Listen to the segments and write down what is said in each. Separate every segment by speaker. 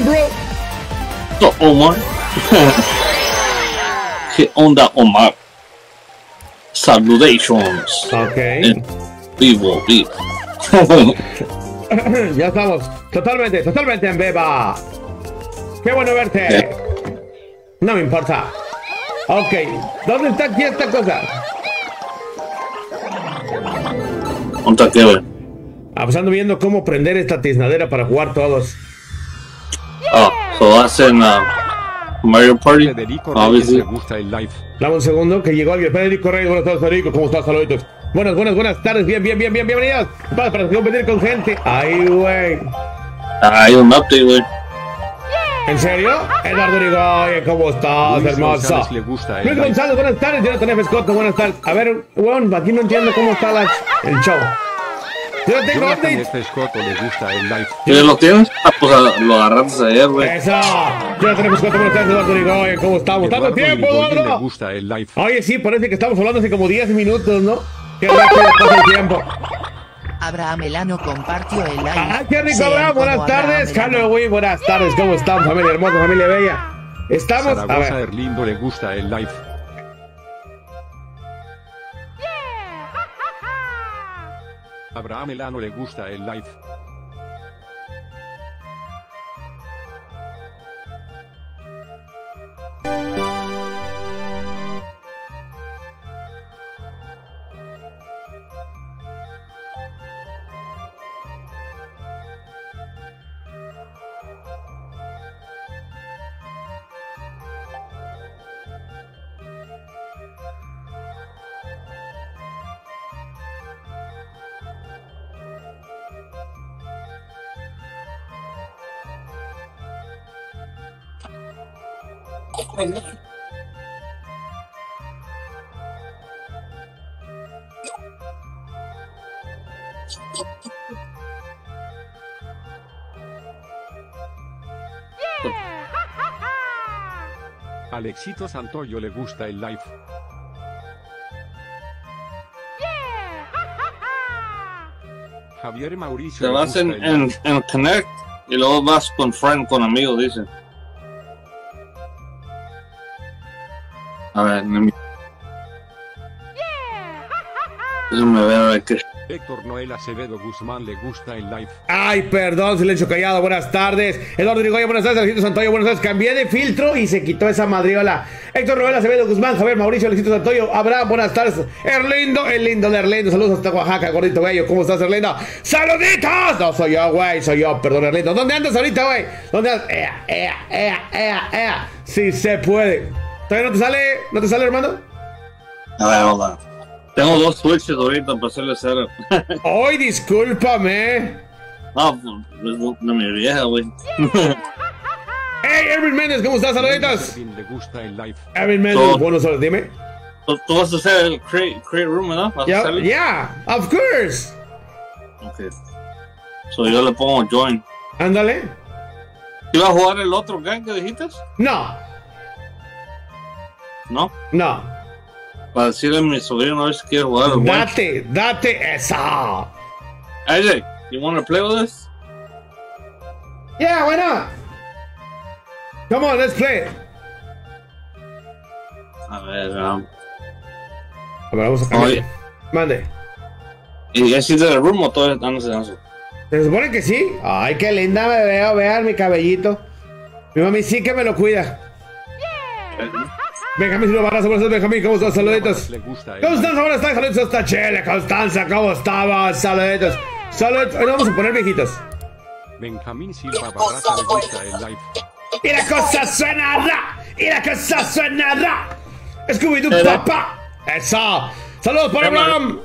Speaker 1: bro?
Speaker 2: So, Omar. ¿Qué onda, Omar? Salutations.
Speaker 1: Ok.
Speaker 2: Vivo, vivo.
Speaker 1: ya estamos. Totalmente, totalmente en beba. Qué bueno verte. No me importa. Ok. ¿Dónde está aquí esta cosa?
Speaker 2: ¿Cuánto que ver?
Speaker 1: Ah, pues ando viendo cómo prender esta tiznadera para jugar todos.
Speaker 2: Ah, so hacen uh, Mario Party.
Speaker 3: Federico Reyes
Speaker 2: Obviously.
Speaker 3: le gusta el live.
Speaker 1: Dame un segundo que llegó alguien. Federico Reyes, buenas tardes, Federico. ¿Cómo estás, saluditos? Buenas, buenas, buenas tardes. Bien, bien, bien, bien, bienvenidos. Para, para competir con gente. Ahí, güey.
Speaker 2: Hay un update, güey.
Speaker 1: ¿En serio? Eduardo Rigoy, ¿cómo estás,
Speaker 3: Luis
Speaker 1: hermoso?
Speaker 3: González le gusta el
Speaker 1: Luis. González, buenas tardes. Jonathan F. Scott, buenas tardes. A ver, weón, aquí no entiendo cómo está la- el show. Yo no tengo
Speaker 3: Jonathan
Speaker 1: update.
Speaker 3: F. Scotto le gusta el live.
Speaker 2: ¿Ya lo tienes? Ah, pues ah, lo agarraste ayer, güey.
Speaker 1: Eso. Jonathan F. Scott, buenas tardes. Eduardo Rigoy, ¿cómo estamos? ¿Tanto
Speaker 3: Eduardo
Speaker 1: tiempo,
Speaker 3: Irigoyen le
Speaker 1: Eduardo?
Speaker 3: gusta el live.
Speaker 1: Oye, sí, parece que estamos hablando hace como 10 minutos, ¿no? Qué rápido pasa el tiempo.
Speaker 4: Abraham Elano compartió el live.
Speaker 1: ¡Ah, qué rico, Abraham! Buenas tardes. Halloween, buenas tardes, ¿cómo están, familia hermosa, familia bella? Estamos, a
Speaker 3: Zaragoza
Speaker 1: ver,
Speaker 3: Erlindo le gusta el live. Abraham Elano le gusta el live. Alexito Santoyo le gusta el live. Javier Mauricio
Speaker 2: Te vas en, en, en Connect y luego vas con friend, con amigo, dice. A ver, déjame déjame ver a ver qué.
Speaker 3: Héctor Noel Acevedo Guzmán le gusta el live.
Speaker 1: ay, perdón, silencio callado, buenas tardes, Eduardo Rigoya, buenas tardes, Alejito Santoyo, buenas tardes, cambié de filtro y se quitó esa madriola, Héctor Noel Acevedo Guzmán, Javier Mauricio, Alejito Santoyo, Abraham, buenas tardes, Erlindo, el lindo de Erlindo, saludos hasta Oaxaca, gordito bello, ¿cómo estás, Erlindo? ¡Saluditos! No, soy yo, güey, soy yo, perdón, Erlindo, ¿dónde andas ahorita, güey? ¿Dónde andas? Ea, ea, ea, ea, ea, si se puede, ¿todavía no te sale, no te sale, hermano?
Speaker 2: A ver, hola. Tengo dos switches ahorita para hacerle cero.
Speaker 1: Ay, discúlpame.
Speaker 2: No, pues, es de mi vieja, güey.
Speaker 1: Hey, Erwin Méndez, ¿cómo estás? Saluditos.
Speaker 3: Ervin le gusta el live.
Speaker 1: Erwin Méndez, buenos días, dime.
Speaker 2: ¿Tú, tú vas a hacer el create, create room, ¿no? ¿Vas a
Speaker 1: Yeah,
Speaker 2: hacerle?
Speaker 1: yeah, of course.
Speaker 2: Ok. So yo le pongo join.
Speaker 1: Ándale.
Speaker 2: ¿Iba a jugar el otro gang que dijiste?
Speaker 1: No,
Speaker 2: ¿No?
Speaker 1: no.
Speaker 2: Para decirle a mi sobrino a ver si quiere jugar el one.
Speaker 1: Date, date esa.
Speaker 2: AJ, you wanna play with us?
Speaker 1: Yeah, why not? Come on, let's play.
Speaker 2: A ver, um,
Speaker 1: A ver, vamos a cambiar.
Speaker 2: Oye.
Speaker 1: Mande.
Speaker 2: ¿y ya hiciste el room o todavía están?
Speaker 1: Se supone que sí. Ay, qué linda me veo, vean mi cabellito. Mi mami sí que me lo cuida. Benjamín Silva Barraza, buenas tardes, Benjamín, ¿cómo estás? Saluditos.
Speaker 3: Le gusta el
Speaker 1: ¿Cómo estás? Buenas tardes, saluditos hasta Chile, Constanza, ¿cómo estabas? Saluditos. Saluditos. Hoy nos vamos a poner viejitos.
Speaker 3: Benjamín Silva Barraza le gusta el live.
Speaker 1: Y la cosa suena ra. Y la cosa suena ra. Scooby-Doo, papá. Eso. Saludos para
Speaker 2: Era.
Speaker 1: Abraham.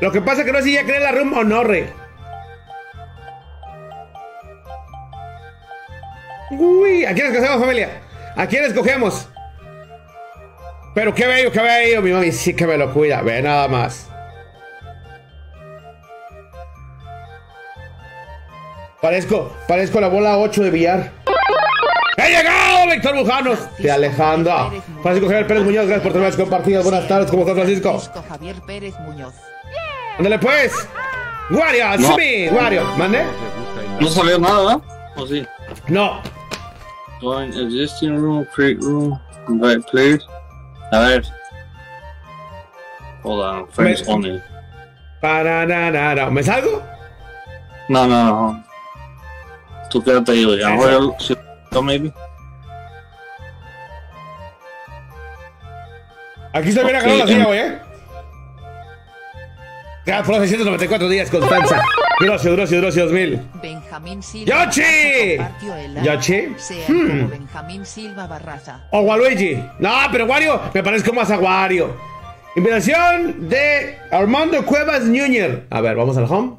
Speaker 1: Lo que pasa es que no sé si ya cree la room o no, re. Uy, ¿a quién escogemos, familia? ¿A quién escogemos? Pero qué bello, qué bello. Mi mami sí que me lo cuida. Ve nada más. Parezco, parezco la bola 8 de billar. ¡He llegado, Víctor Bujanos! De Alejandra. Francisco Javier Pérez Muñoz, gracias por tener compartidas. Buenas tardes, ¿cómo estás, Francisco?
Speaker 4: Francisco Javier Pérez Muñoz.
Speaker 1: Ándale, pues. Wario,
Speaker 2: No.
Speaker 1: Smith, Wario. ¿Mande?
Speaker 2: No salió nada, ¿verdad? ¿O sí?
Speaker 1: No.
Speaker 2: Join existing room, create room, invite players. A ver. Hold on, friends
Speaker 1: Me-
Speaker 2: only.
Speaker 1: ¿Me salgo?
Speaker 2: No, no, no. Tú quédate ahí, güey. A lo mejor si- maybe.
Speaker 1: Aquí estoy bien
Speaker 2: Ok,
Speaker 1: agarrado la silla, güey, ¿eh? Los 694 días, Constanza. Gracias, gracias, gracias, mil.
Speaker 4: Benjamín Silva
Speaker 1: ¡Yochi! ¿Yochi? Hmm.
Speaker 4: Benjamín Silva Barraza.
Speaker 1: O Waluigi. No, pero Wario, me parezco más a Wario. Invitación de Armando Cuevas Jr. A ver, vamos al home.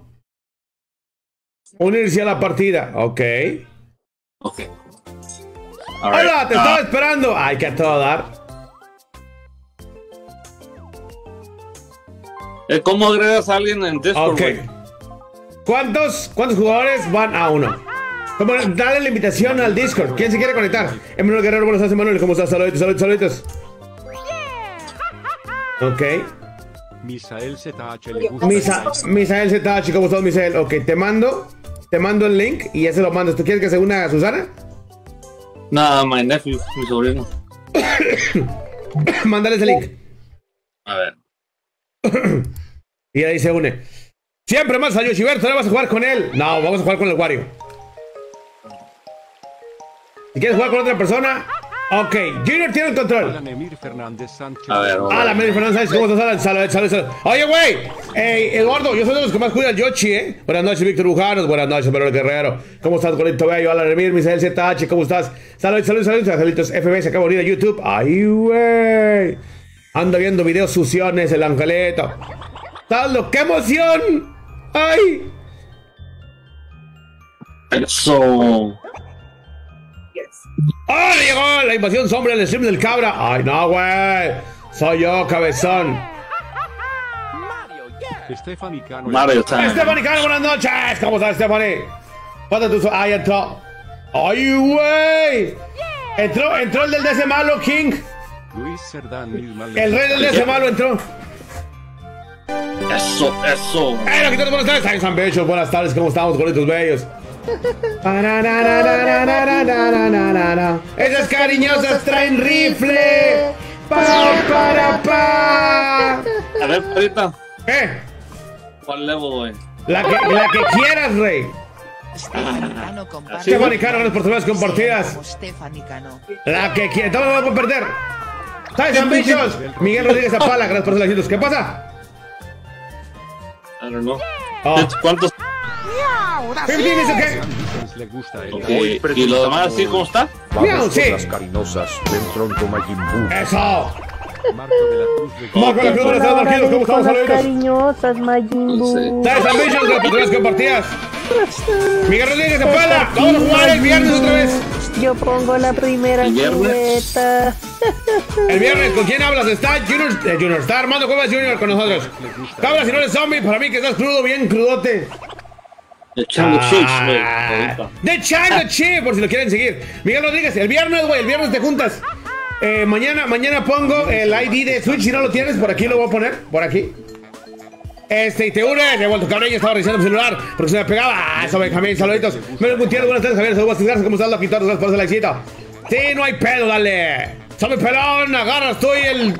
Speaker 1: Unirse a la partida. Ok.
Speaker 2: Ok.
Speaker 1: Hola, te
Speaker 2: ah,
Speaker 1: estaba esperando. Hay que a todo dar.
Speaker 2: ¿Cómo agregas a alguien en Discord,
Speaker 1: Ok.
Speaker 2: güey?
Speaker 1: ¿Cuántos, ¿Cuántos jugadores van a uno? ¿Cómo, dale la invitación al Discord. ¿Quién se quiere conectar? Emanuel Guerrero, buenos días, Emanuel. ¿Cómo estás? Saluditos, saluditos, saluditos. Ok.
Speaker 3: Misael ZH le gusta
Speaker 1: Misa. Misael ZH, ¿cómo estás, Misael? Ok, te mando, te mando el link y ya se lo mandas. ¿Tú quieres que se una a Susana?
Speaker 2: Nada, my nephew, mi sobrino.
Speaker 1: Mándale ese link.
Speaker 2: A ver.
Speaker 1: Y ahí se une. Siempre más a Yoshiberto, ¿no vas a jugar con él? No, vamos a jugar con el Wario. Si quieres jugar con otra persona, ok. Junior tiene el control.
Speaker 3: Alan Emir Fernández Sánchez.
Speaker 2: A ver,
Speaker 1: la Mary Fernández, ¿sabes cómo estás, Alan? Salud, salud, salud. Oye, güey. Ey, Eduardo, yo soy de los que más cuida al Yoshi, ¿eh? Buenas noches, Víctor Bujanos. Buenas noches, Manuel Guerrero. ¿Cómo estás, Colito Bello? Alan Remir, Misael ZH, ¿cómo estás? Salud, salud, salud. Saluditos FB, se acaba de unir a YouTube. Ay, güey. Ando viendo videos suciones, el angelito. ¡Saldo, qué emoción! ¡Ay!
Speaker 2: Eso.
Speaker 1: ¡Oh, le llegó la invasión sombra del stream del cabra! ¡Ay, no, güey! Soy yo, cabezón.
Speaker 3: Stephanie Cano.
Speaker 2: Mario time.
Speaker 1: Stephanie Cano, buenas noches. ¿Cómo estás, tú Ahí entró. ¡Ay, güey! Entró, entró el del DC malo, King.
Speaker 3: Luis Cerdán.
Speaker 1: El rey del DC malo entró.
Speaker 2: Eso, eso.
Speaker 1: Hey, ¿qué tal? Buenas tardes, Ay, San Bellos. Buenas tardes, ¿cómo estamos, goritos bellos? Esas cariñosas traen rifle. Pa, para, pa.
Speaker 2: A ver, perrita.
Speaker 1: ¿Qué?
Speaker 2: ¿Cuál level, güey?
Speaker 1: La que, la que quieras, rey.
Speaker 4: Stefanicano, compadre.
Speaker 1: Stephanie Cano, gracias por tus compartidas. La que quieras. Todos vamos a perder. ¿Sabes, San Miguel Rodríguez Zapala, gracias por sus lajitos. ¿Qué pasa?
Speaker 2: I don't know.
Speaker 1: Oh.
Speaker 2: ¿Cuántos?
Speaker 1: 15 dice que.
Speaker 3: Defense le gusta el
Speaker 2: Ok,
Speaker 3: like.
Speaker 2: ¿Y lo demás sí cómo está?
Speaker 1: Sí.
Speaker 5: las carinosas del tronco Majin Buu.
Speaker 1: Eso.
Speaker 3: Marco de la Cruz de
Speaker 1: Marco la Cruz. ¿Cómo estamos? Saluditos.
Speaker 6: cariñosas.
Speaker 1: Miguel Rodríguez vamos a jugar el viernes otra vez.
Speaker 6: Yo pongo la primera
Speaker 2: ¿El viernes?
Speaker 1: El viernes, ¿con quién hablas? Está Junior, eh, Junior, está Armando Cuevas Junior con nosotros. Cabra, si no eres zombie, para mí que estás crudo, bien crudote.
Speaker 2: El Chango.
Speaker 1: Ah. De Chango Chip, por si lo quieren seguir. Miguel Rodríguez, el viernes, güey, el viernes te juntas. Eh, mañana, mañana pongo el ID de Switch, si no lo tienes, por aquí lo voy a poner, por aquí. Este, y te unes, de vuelto cabrón, estaba revisando mi celular, porque se me pegaba. Ah, eso, Benjamín, saluditos. Melo Gutiérrez, buenas tardes, Javier, saludos, gracias, ¿cómo estás, loquito? Gracias por ese likecito. Sí, no hay pedo, dale. Soy pelón, agarras tú y el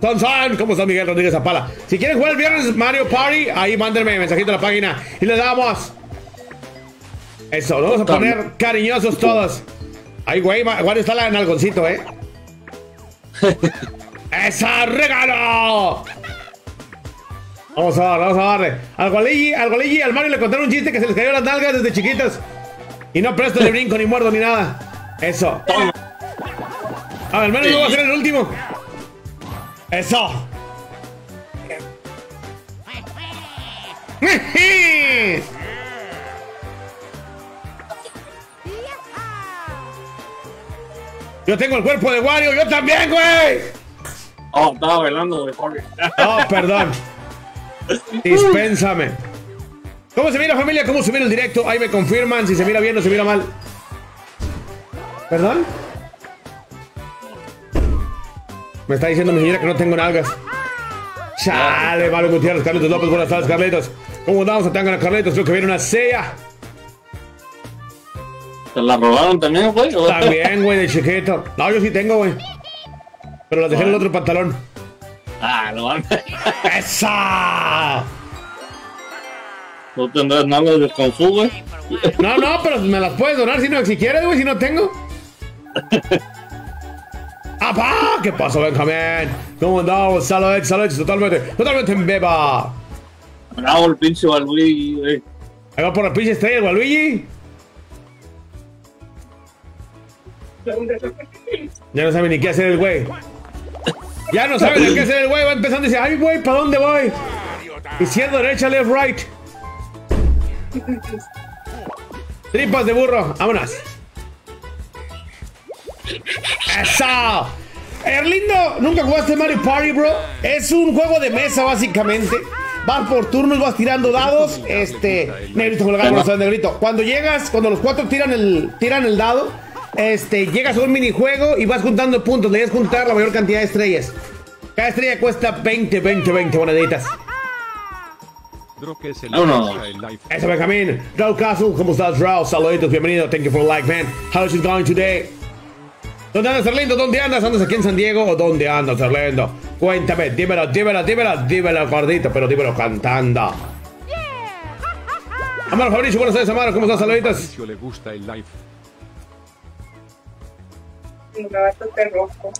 Speaker 1: Tonzán, ¿cómo está Miguel Rodríguez Zapala? Si quieren jugar el viernes Mario Party, ahí mándenme mensajito a la página y le damos. Eso, lo vamos a poner cariñosos todos. Ay, güey, Wario está la en algoncito, ¿eh? ¡Esa regalo! Vamos a darle, vamos a darle. Al Gualigi, al Gualigi al Mario le contaron un chiste que se les cayó las nalgas desde chiquitos. Y no presto ni brinco, ni muerdo, ni nada. Eso. A ver, menos no va a ser el último. Eso. Yo tengo el cuerpo de Wario, yo también, güey.
Speaker 2: Oh, estaba bailando, güey. sorry.
Speaker 1: Oh, perdón. Dispénsame. ¿Cómo se mira familia? ¿Cómo se mira el directo? Ahí me confirman si se mira bien o se mira mal. ¿Perdón? Me está diciendo mi señora que no tengo nalgas. Chale, Mario Gutiérrez, Carlitos López, buenas tardes, Carlitos. ¿Cómo andamos? A Carlitos, creo que viene una sella.
Speaker 2: ¿Te la robaron también, güey?
Speaker 1: También, güey, de chiquito. No, yo sí tengo, güey. Pero las dejé en el otro pantalón.
Speaker 2: Ah, no mames.
Speaker 1: ¡Esa!
Speaker 2: No tendrás nada de güey.
Speaker 1: No, no, pero me las puedes donar si, no, si quieres, güey, si no tengo. ¡Apá! ¿Qué pasó, Benjamín? ¿Cómo andamos? Saludos, saludos, totalmente, totalmente en beba.
Speaker 2: Bravo el pinche Balbuí, güey.
Speaker 1: Ahí va por la pinche estrella, el Waluigi. Ya no sabe ni qué hacer el güey. Ya no sabe ni qué hacer el güey. Va empezando y dice, ay, güey, ¿para dónde voy? Izquierda, derecha, left, right. Tripas de burro, vámonos. ¡Eso! Erlindo, ¿nunca jugaste Mario Party, bro? Es un juego de mesa, básicamente. Vas por turnos, vas tirando dados. Este, negrito colgado, negrito. Cuando llegas, cuando los cuatro tiran el, tiran el dado, este, llegas a un minijuego y vas juntando puntos. Debes juntar la mayor cantidad de estrellas. Cada estrella cuesta 20, 20, 20 moneditas.
Speaker 3: Que es el live.
Speaker 1: Eso, Benjamín. Raúl Castle, ¿cómo estás, Raúl? Saluditos, bienvenido. Thank you for the like, man. How is it going today? ¿Dónde andas, Erlindo? ¿Dónde andas? ¿Andas aquí en San Diego o dónde andas, Erlindo? Cuéntame, dímelo, dímelo, dímelo, dímelo, gordito, pero dímelo cantando. Amaro Fabricio, buenas tardes, Amaro. ¿Cómo estás, saluditos?
Speaker 3: Le gusta el live.
Speaker 7: Me va a tocar rojo.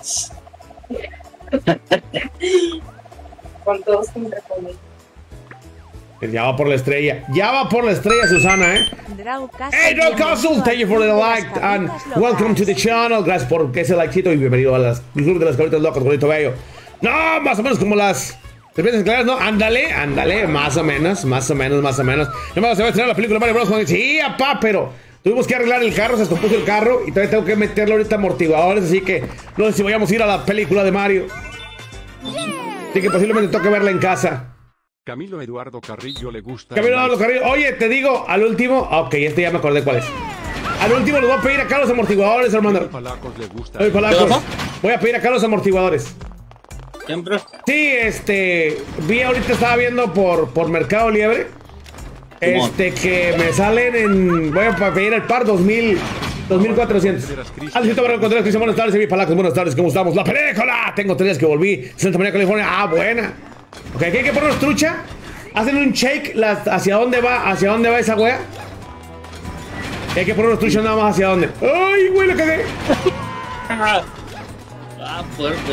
Speaker 7: Con todos contra conmigo.
Speaker 1: Ya va por la estrella. Ya va por la estrella, Susana, ¿eh? Hey, Drake Castle, thank you for the like and welcome to the channel. Gracias por ese likecito y bienvenido a las club de las cabritas locas, gordito bello. No, más o menos como las cervezas claras, ¿no? Ándale, ándale, más o menos, más o menos, más o menos. Hermano, se va a estrenar la película Mario Bros. Sí, apá, pero tuvimos que arreglar el carro, se descompuso el carro y todavía tengo que meterle ahorita amortiguadores, así que no sé si vayamos a ir a la película de Mario. Así que posiblemente toque verla en casa.
Speaker 3: Camilo Eduardo Carrillo le gusta
Speaker 1: Camilo Eduardo. Carrillo. Oye, te digo, al último. ah, Ok, este ya me acordé cuál es. Al último les voy a pedir acá los amortiguadores, hermano.
Speaker 3: Palacos le gusta
Speaker 1: Oye,
Speaker 3: el
Speaker 1: palacos. Voy a pedir acá los amortiguadores.
Speaker 2: Siempre.
Speaker 1: Sí, este. Vi ahorita, estaba viendo por, por Mercado Liebre. Este, que me salen en. Voy a pedir el par 2000. 2400. Alcito Barrio Contreras, Cristian, buenas tardes. Mi palacos, buenas tardes. ¿Cómo estamos? La película. Tengo tres días que volví. Santa María, California. Ah, buena. Ok, aquí hay que ponernos trucha. Hacen un shake las- hacia dónde va, hacia dónde va esa wea. Hay que ponernos trucha nada más hacia dónde. Ay, güey, la cagué.
Speaker 2: Ah, fuerte.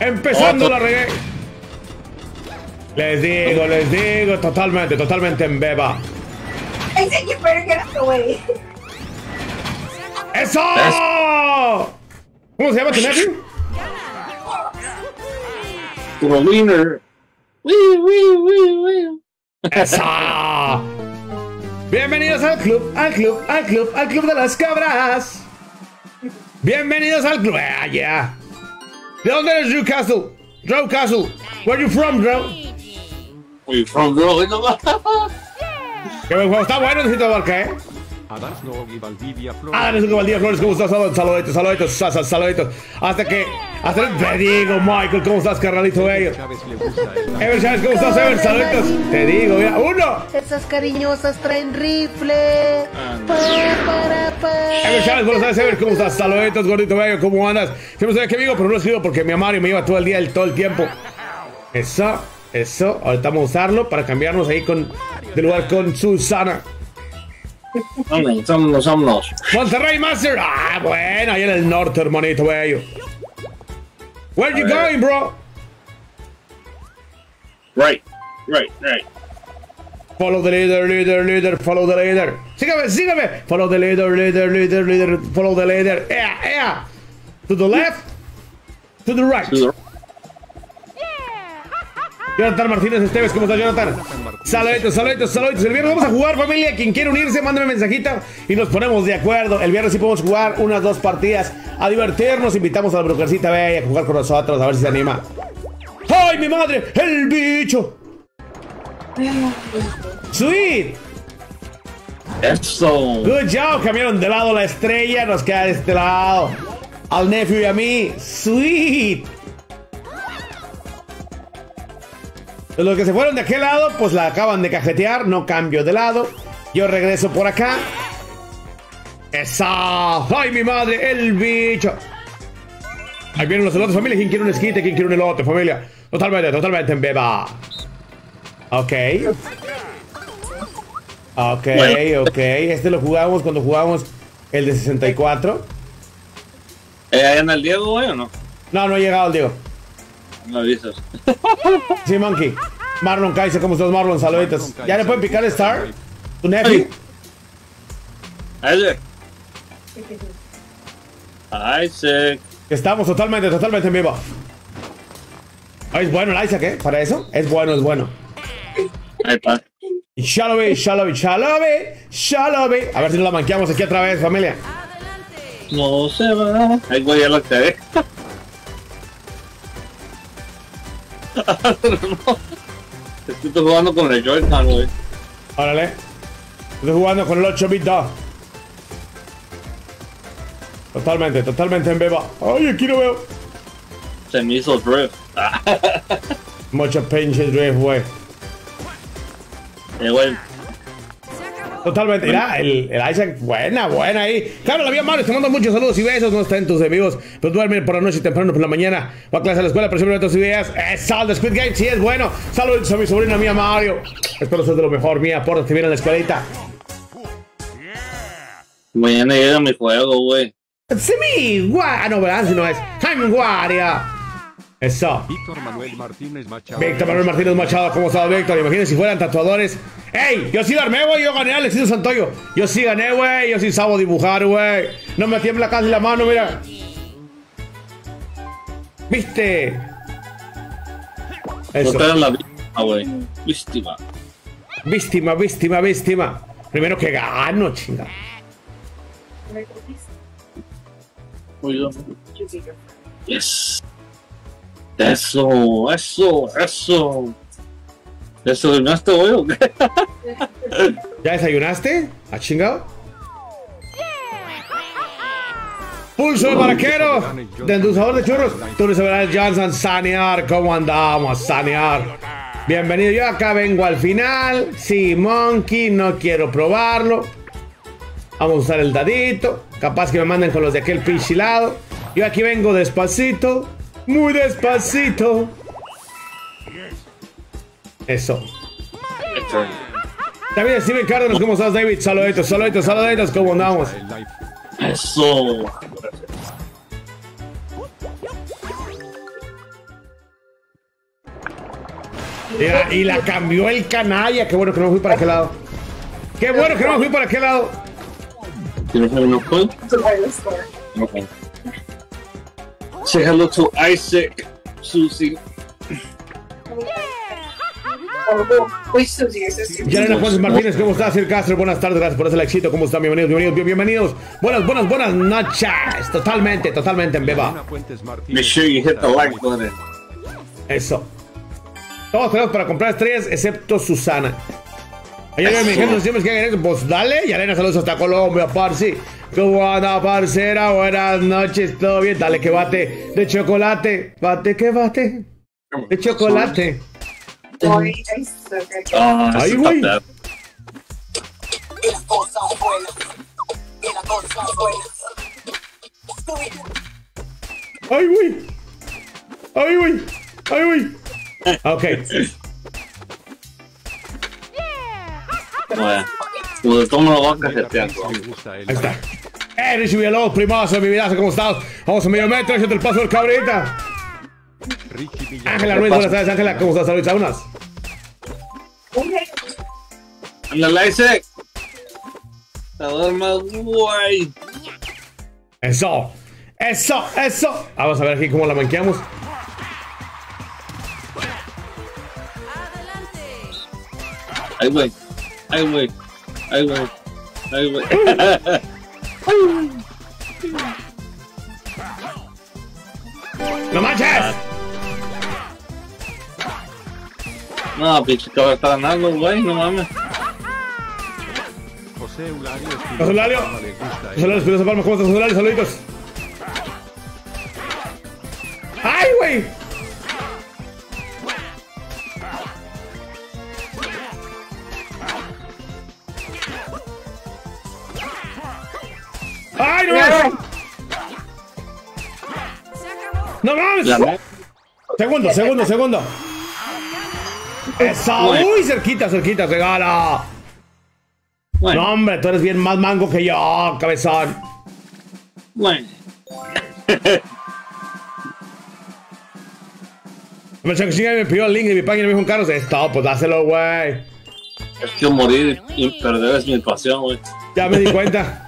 Speaker 1: Empezando la regué. Les digo, les digo, totalmente, totalmente en beba.
Speaker 7: ¡Ay, sí, pero que no, güey!
Speaker 1: ¡Eso! ¿Cómo se llama tu nephew?
Speaker 2: Winner. Wii, wii, wii, wii.
Speaker 1: ¡Eso! Bienvenidos al club, al club, al club, al club de las cabras. Bienvenidos al club. Ah, yeah. ¿De dónde eres, Drew Castle? Drew Castle. Where you from, Drew?
Speaker 2: We from Bro, no más.
Speaker 1: Que buen juego. Está bueno, necesito barca, ¿eh?
Speaker 3: Y Valdivia Flores.
Speaker 1: Ah, ¿cómo estás? Saluditos, saluditos, saluditos, sa- sa- saluditos. Hasta que, hasta el, te digo, Michael, ¿cómo estás, carnalito bello? Ever Chávez, ¿cómo estás, Ever? Saluditos. Te digo, mira, uno.
Speaker 6: Esas cariñosas traen rifle.
Speaker 1: Ever Chávez, buenas tardes, Ever, ¿cómo estás? Saluditos, gordito bello, ¿cómo andas? Siempre sabía que amigo, pero no lo escribo porque mi Mario me lleva todo el día, el- todo el tiempo. Eso, eso. Ahorita vamos a usarlo para cambiarnos ahí con, de lugar con Susana.
Speaker 2: Vámonos, vámonos, vámonos.
Speaker 1: Monterrey Master. Ah, bueno, ahí en el norte, hermanito bello. Where you going, bro?
Speaker 2: Right, right, right.
Speaker 1: Follow the leader, leader, leader, follow the leader. Sígame, sígame. Follow the leader, leader, leader, leader, follow the leader. Yeah, yeah. To the left, to the right.
Speaker 2: To the-
Speaker 1: Jonathan Martínez Esteves, ¿cómo estás, Jonathan? Saluditos, saluditos, saluditos. El viernes vamos a jugar, familia. Quien quiera unirse, mándame mensajito y nos ponemos de acuerdo. El viernes sí podemos jugar unas dos partidas a divertirnos. Invitamos a la brujercita Bella a jugar con nosotros, a ver si se anima. ¡Ay, mi madre! ¡El bicho! ¡Sweet!
Speaker 2: Eso.
Speaker 1: Good job, cambiaron de lado la estrella, nos queda de este lado. Al nephew y a mí. Sweet. Los que se fueron de aquel lado, pues la acaban de cajetear, no cambio de lado. Yo regreso por acá. ¡Esa! ¡Ay, mi madre! ¡El bicho! Ahí vienen los elotes, familia. ¿Quién quiere un esquite? ¿Quién quiere un elote, familia? Totalmente, totalmente en beba. Ok. Ok, ok. Este lo jugamos cuando jugamos el de 64.
Speaker 2: ¿Eh, anda el Diego, güey, o no?
Speaker 1: No, no ha llegado el Diego.
Speaker 2: No avisas.
Speaker 1: Sí, Monkey. Marlon Kaiser, ¿cómo estás, Marlon? Saluditos. ¿Ya le pueden picar Star? ¿Tu nephew?
Speaker 2: Isaac. Isaac.
Speaker 1: Estamos totalmente, totalmente en vivo. Ay, es bueno el Isaac, ¿eh? Para eso, es bueno, es bueno.
Speaker 2: Ahí está.
Speaker 1: Y Shalobi, Shalobi, Shalobi, Shalobi. A ver si nos la manqueamos aquí otra vez, familia.
Speaker 2: No se va. Ahí voy a lo que Estoy jugando con el Joy-Con, güey.
Speaker 1: Órale. Estoy jugando con el 8 bit 2. Totalmente, totalmente en beba. Ay, aquí no veo.
Speaker 2: Se me hizo drift.
Speaker 1: Mucho pinche drift, güey.
Speaker 2: eh, güey.
Speaker 1: Totalmente. Mira, el, el Isaac, buena, buena ahí. Claro, la vida Mario, te mando muchos saludos y besos. No están tus amigos, pero duermen por la noche y temprano por la mañana. Va a clase a la escuela, pero siempre tus ideas. Es sal de Squid Game, sí es bueno. Saludos a mi sobrina mía Mario. Espero ser de lo mejor, mía. Pórtate bien en la escuelita.
Speaker 2: Mañana llega mi juego, güey.
Speaker 1: Sí, mi guay. Ah, no, ¿verdad? Si no es. Jaime Guaria. Eso.
Speaker 3: Víctor Manuel Martínez Machado.
Speaker 1: Víctor Manuel Martínez Machado, ¿cómo estás, Víctor? Imagínense si fueran tatuadores. ¡Ey! Yo sí armé, güey. Yo gané a Alexito Santoyo. Yo sí gané, güey. Yo sí sabo dibujar, güey. No me tiembla casi la mano, mira. ¿Viste?
Speaker 2: No
Speaker 1: Eso.
Speaker 2: dan la víctima, güey. Víctima.
Speaker 1: Víctima, víctima, víctima. Primero que gano, chinga.
Speaker 2: Muy bien. Yes. Eso, eso, eso. ¿Eso ganaste, güey, o?
Speaker 1: ¿Ya desayunaste? ¿A chingado? Pulso de barquero de endulzador de churros. Tú Luis Abel Johnson, sanear. ¿Cómo andamos? Sanear. Bienvenido. Yo acá vengo al final. Sí, Monkey, no quiero probarlo. Vamos a usar el dadito. Capaz que me manden con los de aquel pinche lado. Yo aquí vengo despacito. Muy despacito. Eso. David Steven Cárdenas, ¿cómo estás, David? Saluditos, saluditos, saluditos, ¿cómo andamos?
Speaker 2: Eso.
Speaker 1: Mira, y la cambió el canalla. Qué bueno que no me fui para aquel lado. Qué bueno que no me fui para aquel lado.
Speaker 2: Okay. Say hello to Isaac, Susie.
Speaker 7: Uy, Susie, eso sí.
Speaker 1: Juárez Martínez, ¿cómo estás? Sir Castro, buenas tardes, gracias por ese éxito. ¿Cómo están? Bienvenidos, bienvenidos, bien- bienvenidos. Buenas, buenas, buenas noches. Totalmente, totalmente en beba.
Speaker 2: Make sure you hit the like button.
Speaker 1: Eso. Todos tenemos para comprar estrellas, excepto Susana. Ayer me dijeron, "No siempre que hagan Pues dale, Yelena, saludos hasta Colombia, parce. ¿Cómo anda, parcera? Buenas noches, todo bien. Dale que bate de chocolate. Bate que bate de chocolate.
Speaker 7: Ay.
Speaker 2: Ah,
Speaker 1: Ay,
Speaker 2: eso
Speaker 1: güey. ¡Ay, güey! ¡Ay, güey! ¡Ay, güey! Ok.
Speaker 2: Bueno, pues de todo me lo voy a cajetear,
Speaker 3: Sí,
Speaker 2: güey.
Speaker 3: me gusta el
Speaker 1: Ahí está. ¡Eh, Richie Villalobos, primazo de mi vida! ¿Cómo estás? Vamos a medio metro, échate el paso del cabrita. Ángela Ruiz, buenas tardes, Ángela. ¿Cómo estás? Saludos, saunas.
Speaker 2: Ándale, Isaac. Te duermas, güey.
Speaker 1: Eso. Eso, eso. Vamos a ver aquí cómo la manqueamos.
Speaker 2: Ay, güey. Ay, güey. Ay, güey. Ay, güey.
Speaker 1: ¡No manches!
Speaker 2: No, pinche cabrón está ganando, güey. No mames.
Speaker 3: José Eulario.
Speaker 1: José Eulario. José Luis Espinosa Palma, ¿cómo estás, José Luis? Saluditos. ¡Ay, güey! ¡Ay, no! ¡No mames! Segundo, segundo, segundo. ¡Esa!
Speaker 2: Bueno.
Speaker 1: ¡Uy! Cerquita, cerquita, regala.
Speaker 2: Bueno,
Speaker 1: No, hombre, tú eres bien más mango que yo, cabezón.
Speaker 2: bueno.
Speaker 1: Me me pidió el link de mi página y me dijo, Carlos, esto, pues dáselo, güey.
Speaker 2: Es que morir y perder es mi pasión, güey.
Speaker 1: Ya me di cuenta.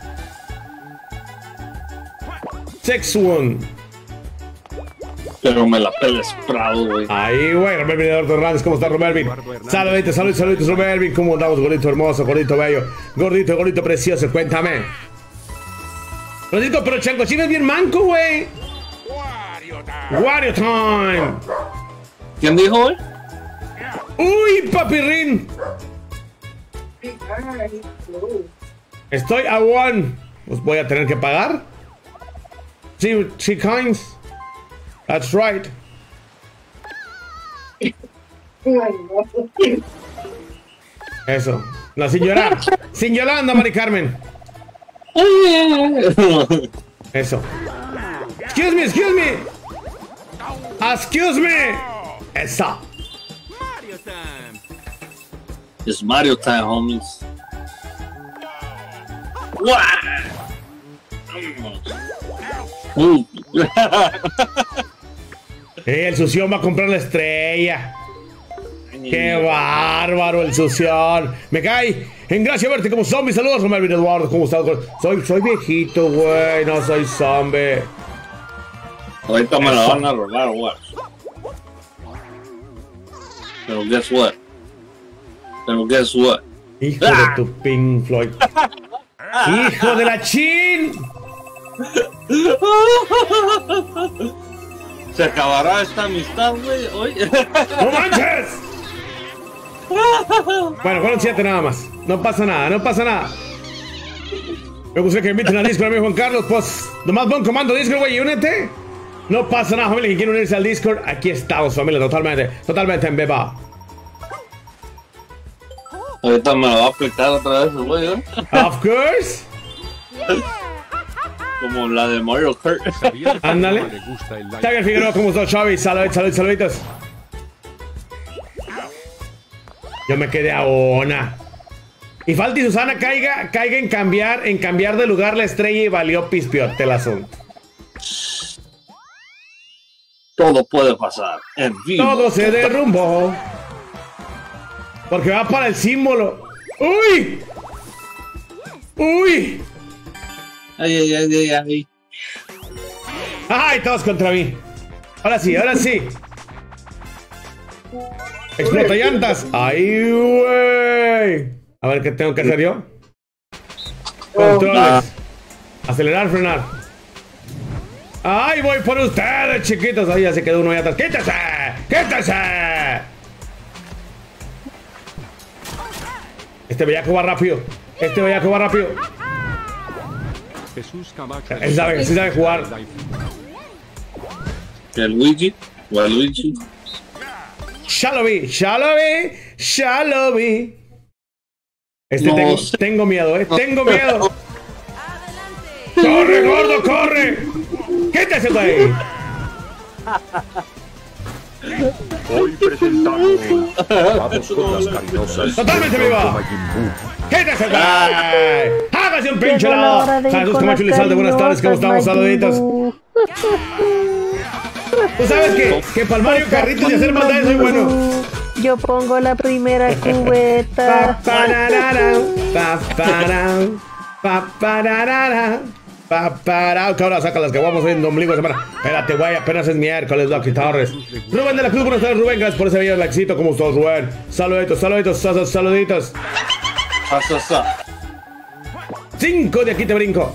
Speaker 1: Six one.
Speaker 2: Pero me la peles Prado, güey.
Speaker 1: Ahí, güey, Romelvin Eduardo Hernández, ¿cómo está Romelvin? Saluditos, saluditos, saluditos, Romelvin, ¿cómo andamos, gordito hermoso, gordito bello, gordito, gordito precioso, cuéntame. Gordito, pero Chanco Chino es bien manco, güey. Wario time.
Speaker 2: ¿Quién dijo, güey?
Speaker 1: Uy, papirrín. Estoy a one. Pues voy a tener que pagar. Sí, sí, coins. That's right. Eso. La señora. Sin Yolanda, Mari Carmen. Eso. Excuse me, excuse me. Excuse me. Esa.
Speaker 2: It's Mario time, homies. ¡Guau!
Speaker 1: El sución va a comprar la estrella. ¡Qué bárbaro el sución! ¡Me cae! En gracia verte como zombie. Saludos, Romelvin Eduardo. ¿Cómo estás? Soy, soy viejito, güey. No soy zombie.
Speaker 2: Ahorita me la van a rolar, güey. Pero guess what? Pero guess what?
Speaker 1: Hijo de tu Pink Floyd. ¡Hijo de la chin!
Speaker 2: Se acabará esta amistad, güey, hoy.
Speaker 1: ¡No manches! Bueno, fueron siete nada más. No pasa nada, no pasa nada. Me gustaría que me inviten al Discord, amigo Juan Carlos. Pues, nomás pon comando Discord, güey, y únete. No pasa nada, familia, que quiere unirse al Discord. Aquí estamos, familia, totalmente, totalmente en beba.
Speaker 2: Ahorita me la va a aplicar otra vez, güey, ¿eh?
Speaker 1: Of course.
Speaker 2: Como la de Mario Kart.
Speaker 3: ¿Sabías que
Speaker 1: Ándale. Tiger Figueroa, ¿cómo estás, Chavi? Saluditos, saluditos, saluditos. Yo me quedé a una. Y Falti Susana caiga, caiga en cambiar, en cambiar de lugar la estrella y valió pispiote el asunto.
Speaker 2: Todo puede pasar en vivo.
Speaker 1: Todo se derrumbó. Porque va para el símbolo. ¡Uy! ¡Uy!
Speaker 2: Ay, ay, ay, ay, ay.
Speaker 1: ¡Ay, todos contra mí! Ahora sí, ahora sí. Explota llantas. ¡Ay, güey! A ver qué tengo que hacer yo. Controles. Acelerar, frenar. ¡Ay, voy por ustedes, chiquitos! ¡Ay, ya se quedó uno allá atrás! ¡Quítese! ¡Quítese! Este bellaco va rápido. Este bellaco va rápido.
Speaker 3: Jesús Camacho.
Speaker 1: Él sabe, sí sabe jugar.
Speaker 2: Que Luigi, o el Luigi.
Speaker 1: Ya lo vi, ya lo vi, ya lo vi. Este
Speaker 2: No
Speaker 1: tengo,
Speaker 2: sé.
Speaker 1: tengo miedo, eh, tengo miedo. ¡Corre, gordo, corre! ¡Quítese, güey!
Speaker 5: Hoy presentamos. Vamos con las cariñosas.
Speaker 1: Totalmente
Speaker 5: de
Speaker 1: viva. ¡Quítese! ¡Hágase un pinche lado! Jesús Camacho Lizalde, buenas tardes, ¿cómo estamos? Saluditos. Tú sabes que, que para el Mario Carritos y hacer maldades soy bueno.
Speaker 6: Yo pongo la primera
Speaker 1: Pa,
Speaker 6: cubeta.
Speaker 1: pa, pa, pararara, pa, para. Que ahora saca las que vamos en ombligo de semana. Espérate, güey, apenas es miércoles, Lucky Torres. Rubén de la Cruz, buenas tardes, Rubén. Gracias por ese bello likecito. ¿Cómo estás, Rubén? Saluditos, saluditos, saluditos.
Speaker 2: Pasa, pasa.
Speaker 1: Cinco de aquí te brinco.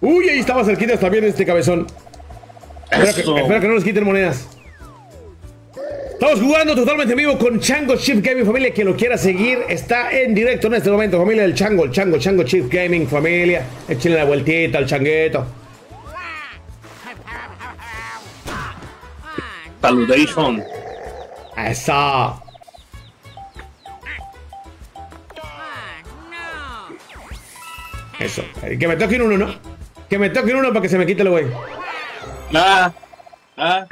Speaker 1: Uy, ahí estaba cerquitas también este cabezón. Espero que, espero que no nos quiten monedas. Estamos jugando totalmente en vivo con Chango Chief Gaming Familia. Quien lo quiera seguir está en directo en este momento, familia del Chango, el Chango, Chango Chip Gaming Familia. Échenle la vueltita al changueto.
Speaker 2: Salutation.
Speaker 1: Eso. Eso. Eh, que me toquen uno, ¿no? Que me toquen uno para que se me quite el güey.
Speaker 2: Ah, ah.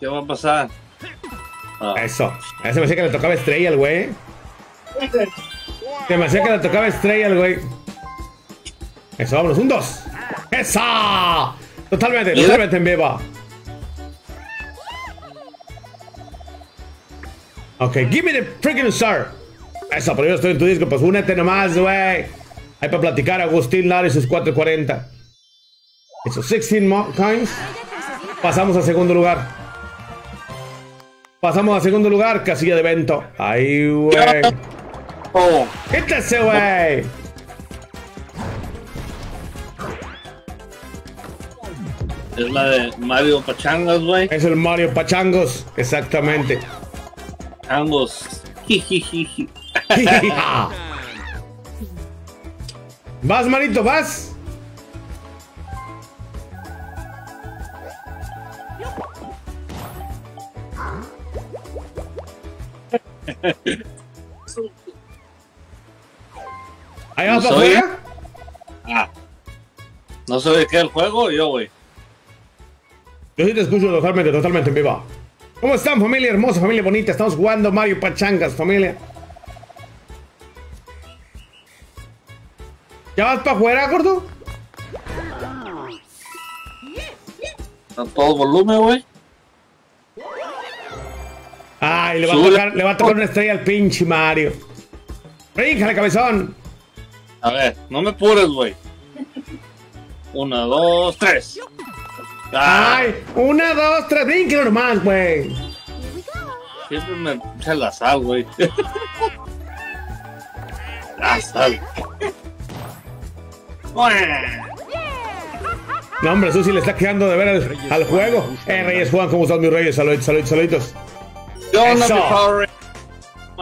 Speaker 2: ¿Qué va a pasar? Ah,
Speaker 1: Eso. A ese me hacía que le tocaba estrella al güey. Se me hacía que le tocaba estrella al güey. Eso, vámonos. Un dos. ¡Esa! Totalmente, totalmente en viva. Ok, give me the freaking star. Eso, pero yo estoy en tu disco, pues únete nomás, güey. Hay para platicar Agustín Lara y sus 440. Eso, 16 mo- coins. Pasamos al segundo lugar. Pasamos al segundo lugar, casilla de evento. Ahí, güey.
Speaker 2: oh,
Speaker 1: Quítese, güey.
Speaker 2: es la de Mario Pachangas, güey.
Speaker 1: Es el Mario Pachangos, exactamente.
Speaker 2: Ambos.
Speaker 1: Vas, manito, vas. Vas
Speaker 2: No
Speaker 1: para afuera.
Speaker 2: Ah. No sé de qué el juego, yo, güey.
Speaker 1: Yo sí te escucho totalmente, totalmente en viva. ¿Cómo están, familia hermosa, familia bonita? Estamos jugando Mario Pachangas, familia. ¿Ya vas para afuera, gordo?
Speaker 2: A todo volumen, güey.
Speaker 1: Ay, le va, a tocar, le va a tocar una estrella al pinche Mario. Bríncale, cabezón.
Speaker 2: A ver, no me apures, güey. Una, dos, tres. Ah,
Speaker 1: Ay, una, dos, tres, bríncalo nomás, güey.
Speaker 2: siempre me echa la sal, güey. La sal.
Speaker 1: No, hombre, Susi le está quedando de ver al, al juego. Eh, Reyes Juan, ¿cómo están mis reyes? Saluditos, saluditos, saluditos. Eso.
Speaker 2: power.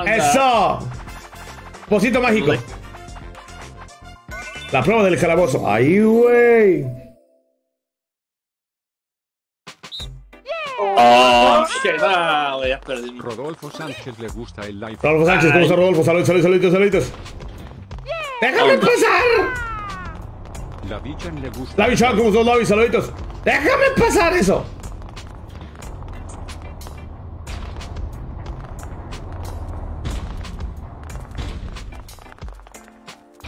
Speaker 1: ¡Eso! Pocito mágico. La prueba del calabozo. Ahí, güey.
Speaker 2: Oh, ah, güey, ya perdí.
Speaker 3: Rodolfo Sánchez le gusta el live.
Speaker 1: Rodolfo Sánchez, ¿cómo está Rodolfo? Saluditos, saluditos, saluditos, saluditos. ¡Déjame pasar!
Speaker 3: La Bichan le gusta.
Speaker 1: Lavi Chan, ¿cómo estás, Lavi? Saluditos. ¡Déjame pasar eso!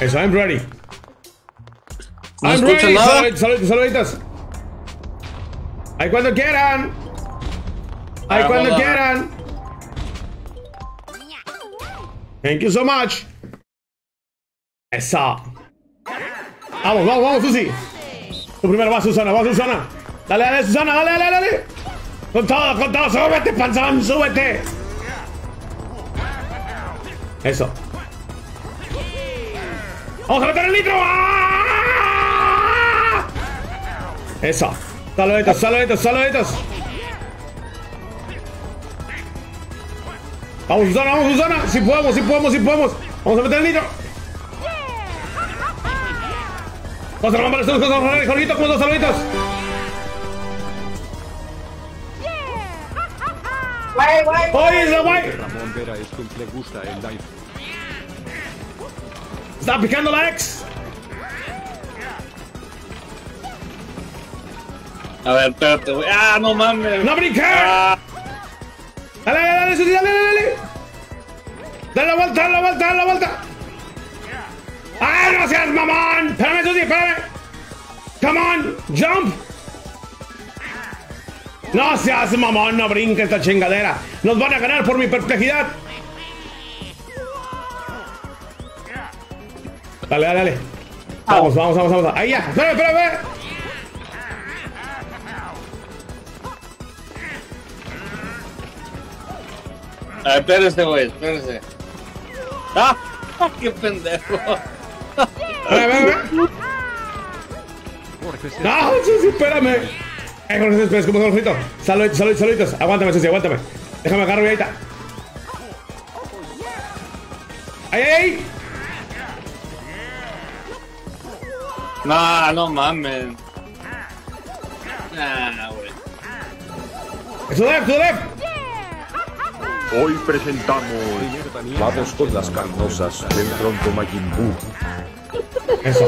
Speaker 1: Eso, I'm ready.
Speaker 2: No
Speaker 1: I'm ready.
Speaker 2: nada.
Speaker 1: Saluditos, saluditos. Ahí cuando quieran. Ahí
Speaker 2: Ah,
Speaker 1: cuando
Speaker 2: hola.
Speaker 1: quieran. Thank you so much. Esa. Vamos, vamos, vamos, Susi. Tú primero vas, Susana, vas, Susana. Dale, dale, Susana, dale, dale, dale. Con todo, con todo, súbete, panzón, súbete. Eso. Vamos a meter el litro. ¡Ah! Eso. Saluditos, saluditos, saluditos. Vamos, Susana, vamos, Susana. Si podemos, si podemos, si podemos. Vamos a meter el litro. Vamos a romper estos cosas, Jorgito, con dos saluditos.
Speaker 7: Guay, guay.
Speaker 1: Oye, es la guay.
Speaker 3: Ramón Vera Stunt le gusta el live.
Speaker 1: Está picando la ex.
Speaker 2: A ver, espérate, güey. Ah, no mames.
Speaker 1: ¡No brinques!
Speaker 2: Ah,
Speaker 1: Dale, dale, dale, Susi, dale, dale, dale. Dale la vuelta, dale la vuelta, dale la vuelta. ¡Ah, no seas mamón! Espérame, Susi, espérame. Come on, jump. No seas mamón, no brinque esta chingadera. Nos van a ganar por mi perplejidad. Dale, dale, dale. Vamos, vamos, vamos, vamos. Ahí ya. Espérame, espérame, espérame.
Speaker 2: a ver, espérese, güey, espérese. Ah, qué pendejo.
Speaker 1: Espérame, espérame.
Speaker 3: Jorge C.
Speaker 1: No, sí, sí, espérame. Eh, espera, ¿cómo se lo Saluditos, saluditos, saluditos. Aguántame, Susi, aguántame. Déjame agarrar ahorita. ¡Ay, ay, ay!
Speaker 2: No, no mames. Nah, güey.
Speaker 1: ¡Su def, su def!
Speaker 5: Hoy presentamos Vamos con las carnosas del Tronco Majin Buu.
Speaker 1: Eso.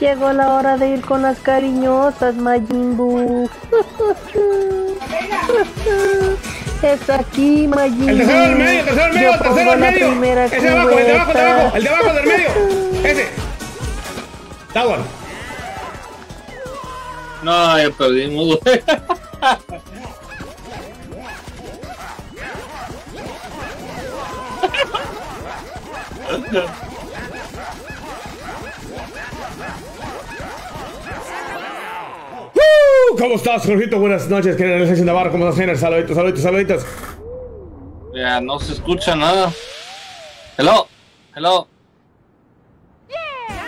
Speaker 6: Llegó la hora de ir con las cariñosas, Majin Buu. Es aquí, Majin
Speaker 1: El tercero del medio, el tercero del medio, el tercero del medio. Ese de abajo, el de abajo, el de abajo, el de abajo del medio. Ese.
Speaker 2: No, ya perdimos, güey.
Speaker 1: ¿Cómo estás, Jorgito? Buenas noches, que en el Navarro, ¿cómo estás, Jenner? Saluditos, saluditos, saluditos.
Speaker 2: Ya no se escucha nada. Hello, hello.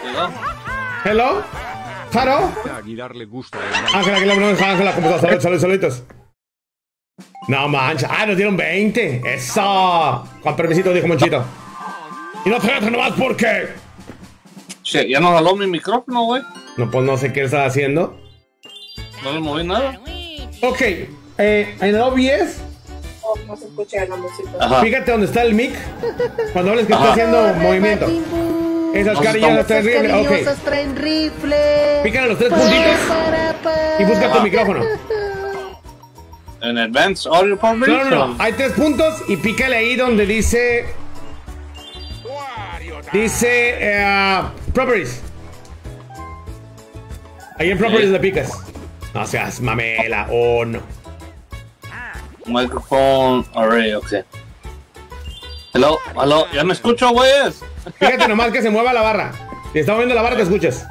Speaker 2: Hello.
Speaker 1: Hello. Jaro.
Speaker 3: A Aguilar le gusta el
Speaker 1: Ángela, Ángela, buenas Ángela, ¿cómo estás? Saludos, saludos, saluditos. No mancha. Ah, nos dieron 20. Eso. Con permisito, dijo Monchito. Y no te otro nomás porque.
Speaker 2: Che, ya no jaló mi micrófono, güey.
Speaker 1: No, pues no sé qué estás haciendo.
Speaker 2: No le moví nada.
Speaker 1: Ok. Eh, en el OBS,
Speaker 7: Oh, no se escucha la música.
Speaker 2: Ajá.
Speaker 1: fíjate dónde está el mic. Cuando hables que está
Speaker 2: Ajá.
Speaker 1: haciendo movimiento. Esas
Speaker 2: No,
Speaker 1: carillas. Ok.
Speaker 6: cariñosas traen rifle.
Speaker 1: Pícale los tres puntitos y busca tu micrófono.
Speaker 2: En Advanced Audio Properties.
Speaker 1: No, no, no. Hay tres puntos y pícale ahí donde dice. Dice. eh, properties. Ahí en Properties le picas. No seas mamela o no.
Speaker 2: Microphone Array, ok. Hello, hello. ¿Ya me escucho, güeyes?
Speaker 1: Fíjate nomás que se mueva la barra. Si está moviendo la barra, te escuchas.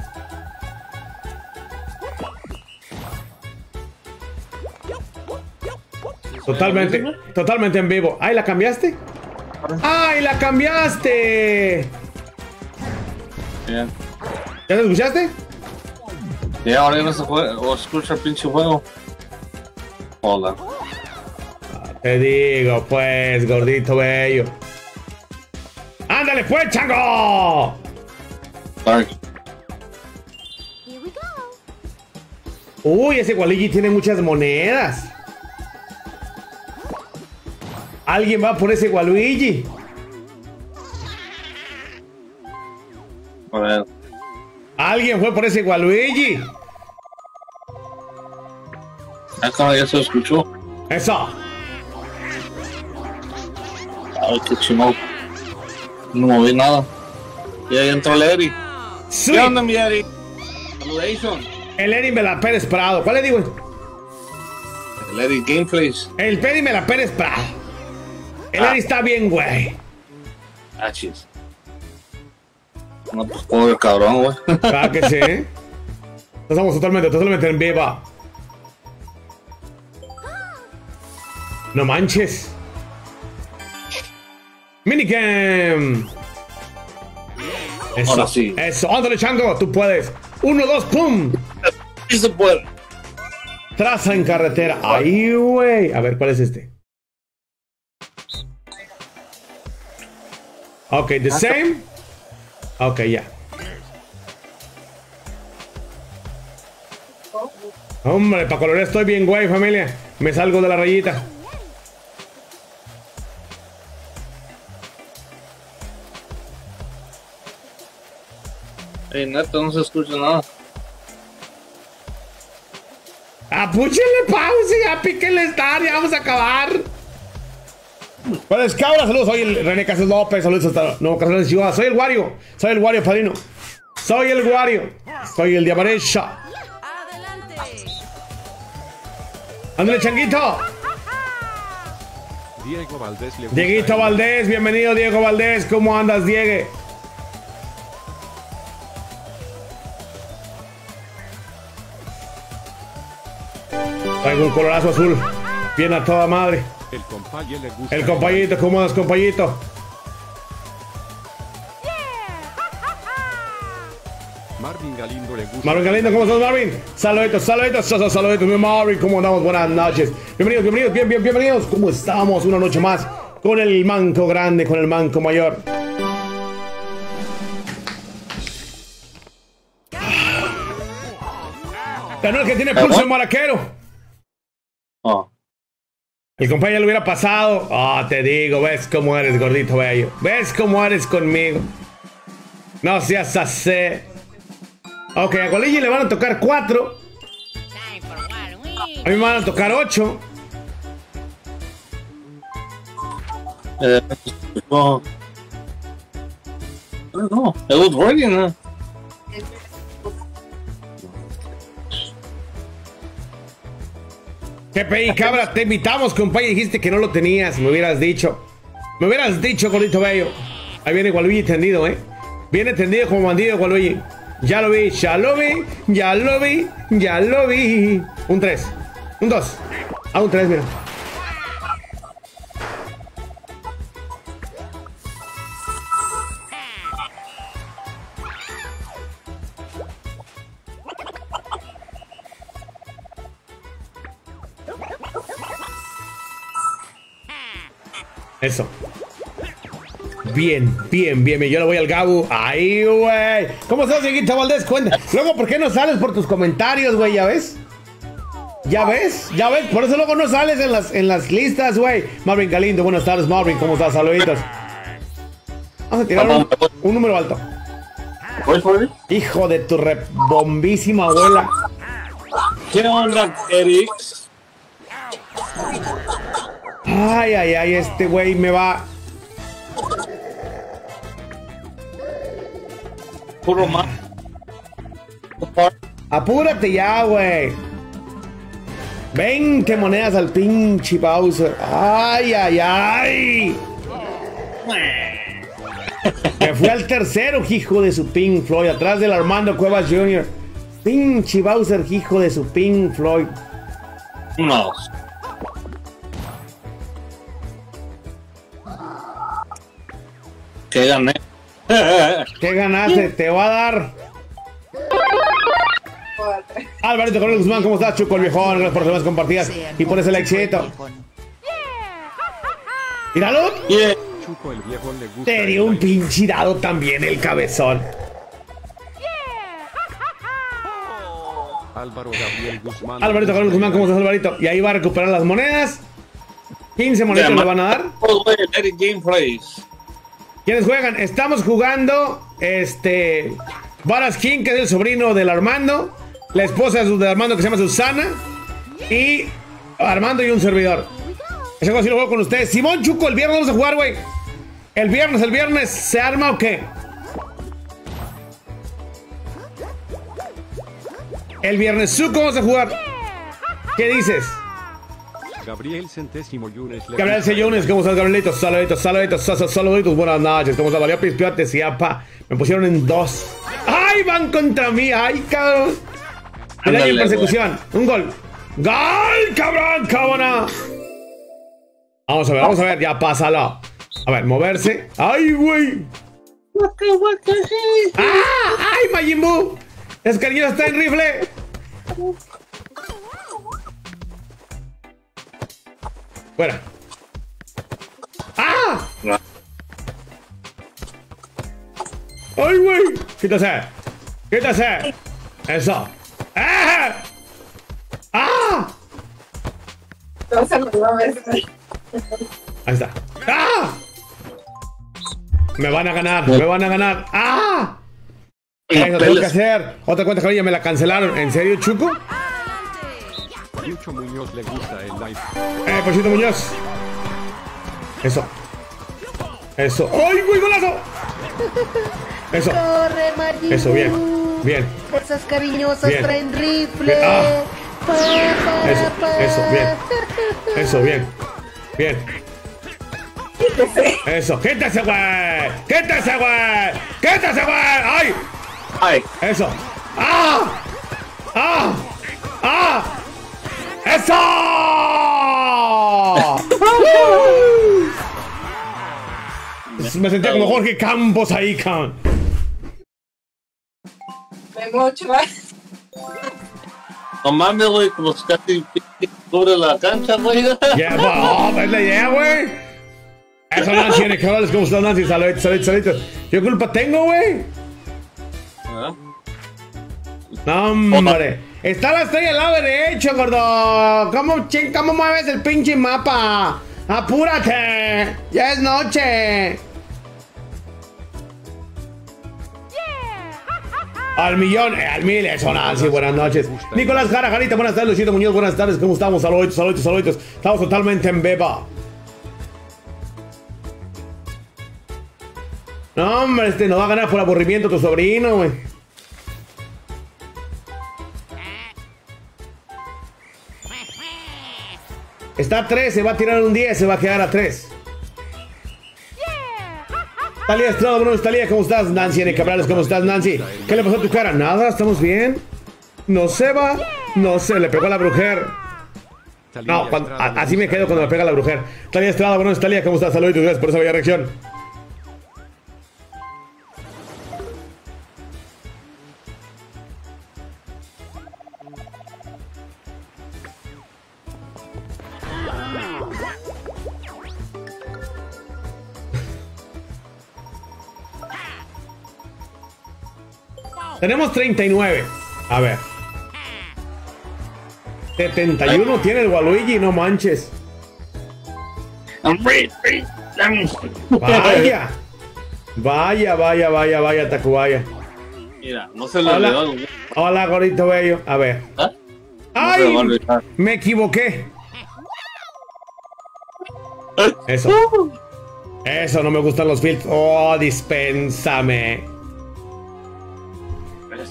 Speaker 1: Totalmente, totalmente en vivo. ¡Ay, la cambiaste! ¡Ay, la cambiaste!
Speaker 2: Bien.
Speaker 1: ¿Ya te escuchaste?
Speaker 2: Ya, ahora ya no se juega, o escucha el pinche juego. Hola.
Speaker 1: Te digo, pues, gordito bello. ¡Ándale, pues, chango!
Speaker 2: Sorry.
Speaker 1: Uy, ese Waluigi tiene muchas monedas. Alguien va por ese Waluigi. Alguien fue por ese Waluigi.
Speaker 2: Acá ya se escuchó.
Speaker 1: Eso.
Speaker 2: Ay, qué chingón. No moví nada. Y ahí entró el Eri.
Speaker 1: Sí.
Speaker 2: ¿Qué onda, mi Eri? Saludation.
Speaker 1: El Eri me la Pérez Prado. ¿Cuál le digo?
Speaker 2: El Eri Gameplays.
Speaker 1: El Peri me la Pérez Prado. El
Speaker 2: Ah.
Speaker 1: Eri está bien, güey.
Speaker 2: Ah, chis. No, pues pobre cabrón, güey.
Speaker 1: Claro que sí. Estamos totalmente, totalmente en viva. No manches. Minigame. Eso,
Speaker 2: Ahora sí.
Speaker 1: Eso, ándale, chango, tú puedes. Uno, dos, pum.
Speaker 2: Sí se puede.
Speaker 1: Traza en carretera. Ahí, güey. A ver, ¿cuál es este? Ok, the same. Ok, ya. Hombre, para colorear estoy bien, güey, familia. Me salgo de la rayita.
Speaker 2: Ey, neta, no se escucha nada.
Speaker 1: Apúchenle pausa, ya píquenle estar, ya vamos a acabar. Pues cabra, saludos, soy el René Casas López, saludos hasta Nuevo Casas Chihuahua. Soy el Wario, soy el Wario, padrino. Soy el Wario, soy el Diamarecha. Ándale, changuito.
Speaker 3: Diego Valdés
Speaker 1: Dieguito Valdés, bienvenido Diego Valdés. ¿Cómo andas, Diegue? Traigo un colorazo azul. Bien a toda madre.
Speaker 3: El le gusta
Speaker 1: El compañito, ¿cómo andas, compañito?
Speaker 3: Marvin Galindo le gusta
Speaker 1: Marvin Galindo, ¿cómo estás, Marvin? Saluditos, saluditos, saluditos, saluditos, mi Marvin, ¿cómo andamos? Buenas noches. Bienvenidos, bienvenidos, bien, bien, bienvenidos. ¿Cómo estamos? Una noche más con el manco grande, con el manco mayor. Ganó el que tiene pulso de maraquero.
Speaker 2: Oh.
Speaker 1: El compañero lo hubiera pasado. Ah, te digo, ves cómo eres, gordito bello. Ves cómo eres conmigo. No seas así. Ok, a Goligi le van a tocar 4. A mí me van a tocar 8.
Speaker 2: Eh, no. No, it
Speaker 1: GPI Cabra, te invitamos, compadre. Dijiste que no lo tenías. Me hubieras dicho. Me hubieras dicho, gordito bello. Ahí viene Waluigi tendido, ¿eh? Viene tendido como bandido, Waluigi. Ya lo vi, ya lo vi, ya lo vi, ya lo vi. Un 3, un 2. Ah, un 3, mira. Eso. Bien, bien, bien, bien. Yo le voy al Gabu. Ahí, güey. ¿Cómo estás, Dieguito Valdés? Cuenta. Luego, ¿por qué no sales por tus comentarios, güey? ¿Ya ves? ¿Ya ves? ¿Ya ves? Por eso luego no sales en las, en las listas, güey. Marvin Galindo, buenas tardes, Marvin. ¿Cómo estás? Saluditos. Vamos a tirar un, un número alto. Hijo de tu bombísima abuela.
Speaker 2: ¿Qué onda, Eric?
Speaker 1: Ay, ay, ay, este güey me va.
Speaker 2: Puro más.
Speaker 1: Apúrate ya, güey. 20 monedas al pinche Bowser. Ay, ay, ay. Me fui al tercero, hijo de su Pink Floyd, atrás del Armando Cuevas Jr. Pinche Bowser, hijo de su Pink Floyd.
Speaker 2: No. ¿Qué gané?
Speaker 1: ¿Qué ganaste? Te va a dar. Alvarito Coronel Guzmán, ¿cómo estás, Chuco el viejón? Gracias por las compartidas y por ese likecito. Míralo.
Speaker 2: Yeah.
Speaker 3: Chuco el viejo le gusta
Speaker 1: Te dio un pinche dado también el cabezón.
Speaker 3: Álvaro Gabriel Guzmán.
Speaker 1: Alvarito Guzmán, ¿cómo estás, Alvarito? Y ahí va a recuperar las monedas. 15 monedas le van a dar. ¿Quiénes juegan? Estamos jugando este Varas King, que es el sobrino del Armando, la esposa de Armando que se llama Susana y Armando y un servidor. Ese juego sí lo juego con ustedes. Simón Chuco, el viernes vamos a jugar, güey. El viernes, el viernes, ¿se arma o qué? El viernes Suco vamos a jugar. ¿Qué dices?
Speaker 3: Gabriel Centésimo Yunes.
Speaker 1: Gabriel Sellones, ¿cómo estás, Gabrielitos? Saluditos, saluditos, sa- sa- saluditos, buenas noches. ¿Cómo estás? Valió Pispiote, sí, apa. Me pusieron en dos. ¡Ay, van contra mí! ¡Ay, cabrón! El daño en persecución. Un gol. ¡Gol, cabrón! ¡Cábana! Vamos a ver, vamos a ver. Ya, pásalo. A ver, moverse. ¡Ay, güey! ¡Ah! ¡Ay, Majin Buu! ¡Es cariño está en rifle! Fuera. ¡Ah! ¡Ay, güey! ¡Quítase! ¡Quítase! ¡Eso! ¡Ah! ¡Ah!
Speaker 7: No se me va a ver.
Speaker 1: Ahí está. ¡Ah! Me van a ganar, me van a ganar. ¡Ah! Eso tengo que hacer. Otra cuenta que ya me la cancelaron. ¿En serio, Chuco?
Speaker 3: Lucho Muñoz le gusta el live.
Speaker 1: Eh, Pochito Muñoz. Eso. Eso. ¡Ay, güey, golazo! Eso.
Speaker 6: Corre, Majin
Speaker 1: Eso, bien. Bien.
Speaker 6: Esas cariñosas
Speaker 1: Bien.
Speaker 6: traen rifle.
Speaker 1: Bien. Ah.
Speaker 6: Pa, pa,
Speaker 1: Eso,
Speaker 6: pa.
Speaker 1: eso, bien. Eso, bien. Bien. Eso. ¡Quítese, güey! ¡Quítese, güey! ¡Quítese, güey! ¡Ay!
Speaker 2: Ay,
Speaker 1: Eso. ¡Ah! ¡Ah! ¡Ah! ¡Eso! Me sentía como Jorge Campos ahí, cabrón.
Speaker 7: Me mucho más.
Speaker 2: no mames, güey, como si casi cubre la cancha, güey.
Speaker 1: Ya, va, es la idea, güey. Eso, Nancy, en el canal, ¿cómo estás, Nancy? Saluditos, saluditos, saluditos. ¿Qué culpa tengo, güey?
Speaker 2: Ah,
Speaker 1: No, hombre. Está la estrella al lado derecho, gordo. ¿Cómo, ching, ¿Cómo mueves el pinche mapa? ¡Apúrate! ¡Ya es noche! Al millón, eh, al mil, eso, Nancy, buenas noches. Nicolás Jara, Jarita, buenas tardes. Luisito Muñoz, buenas tardes. ¿Cómo estamos? Saluditos, saluditos, saluditos. Estamos totalmente en beba. No, hombre, este no va a ganar por aburrimiento tu sobrino, güey. Está a 3, se va a tirar un 10, se va a quedar a 3. Talía Estrada, buenos Talía, ¿cómo estás? Nancy N. Cabrales, ¿cómo estás, Nancy? ¿Qué le pasó a tu cara? Nada, ¿estamos bien? No se va, no se le pegó a la brujer. No, cuando- a- así me quedo cuando me pega la brujer. Talía Estrada, buenos Talía, ¿cómo estás? Saludos, gracias por esa bella reacción. Tenemos 39. A ver. 71 tiene el Waluigi, no manches. Vaya. Vaya, vaya, vaya, vaya, Tacubaya.
Speaker 2: Mira, no se le
Speaker 1: Hola.
Speaker 2: olvidó. güey.
Speaker 1: Hola, gorito bello. A ver.
Speaker 2: ¿Ah? No a
Speaker 1: ¡Ay! Me equivoqué. Eso. Eso, no me gustan los filtros. Oh, dispénsame.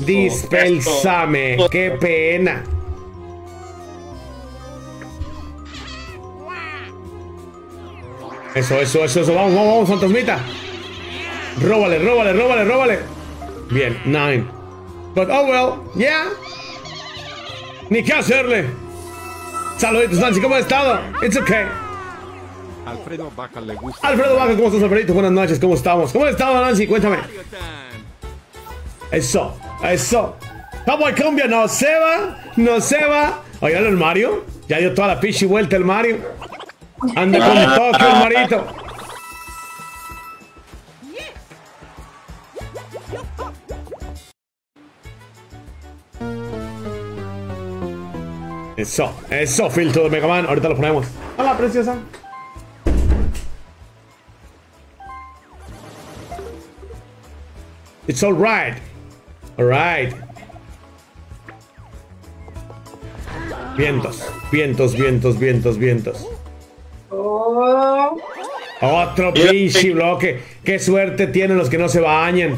Speaker 2: Eso.
Speaker 1: Qué pena. Eso, eso, eso, eso. Vamos, vamos, vamos, fantasmita. Róbale, róbale, róbale, róbale. Bien, nine. But oh well, yeah. Ni qué hacerle. Saluditos, Nancy, ¿cómo has estado? It's okay.
Speaker 3: Alfredo Baca le gusta.
Speaker 1: Alfredo Baja, ¿cómo estás, Alfredito? Buenas noches, ¿cómo estamos? ¿Cómo has estado, Nancy? Cuéntame. Eso, eso. Cowboy Cumbia no se va, no se va. Oye, el Mario. Ya dio toda la pichi vuelta el Mario. Anda con Tokio el Marito. Eso, eso, filtro de Mega Man. Ahorita lo ponemos. Hola, preciosa. It's alright. Alright. Vientos, vientos, vientos, vientos, vientos.
Speaker 7: Oh,
Speaker 1: Otro pinche bloque. Qué suerte tienen los que no se bañan.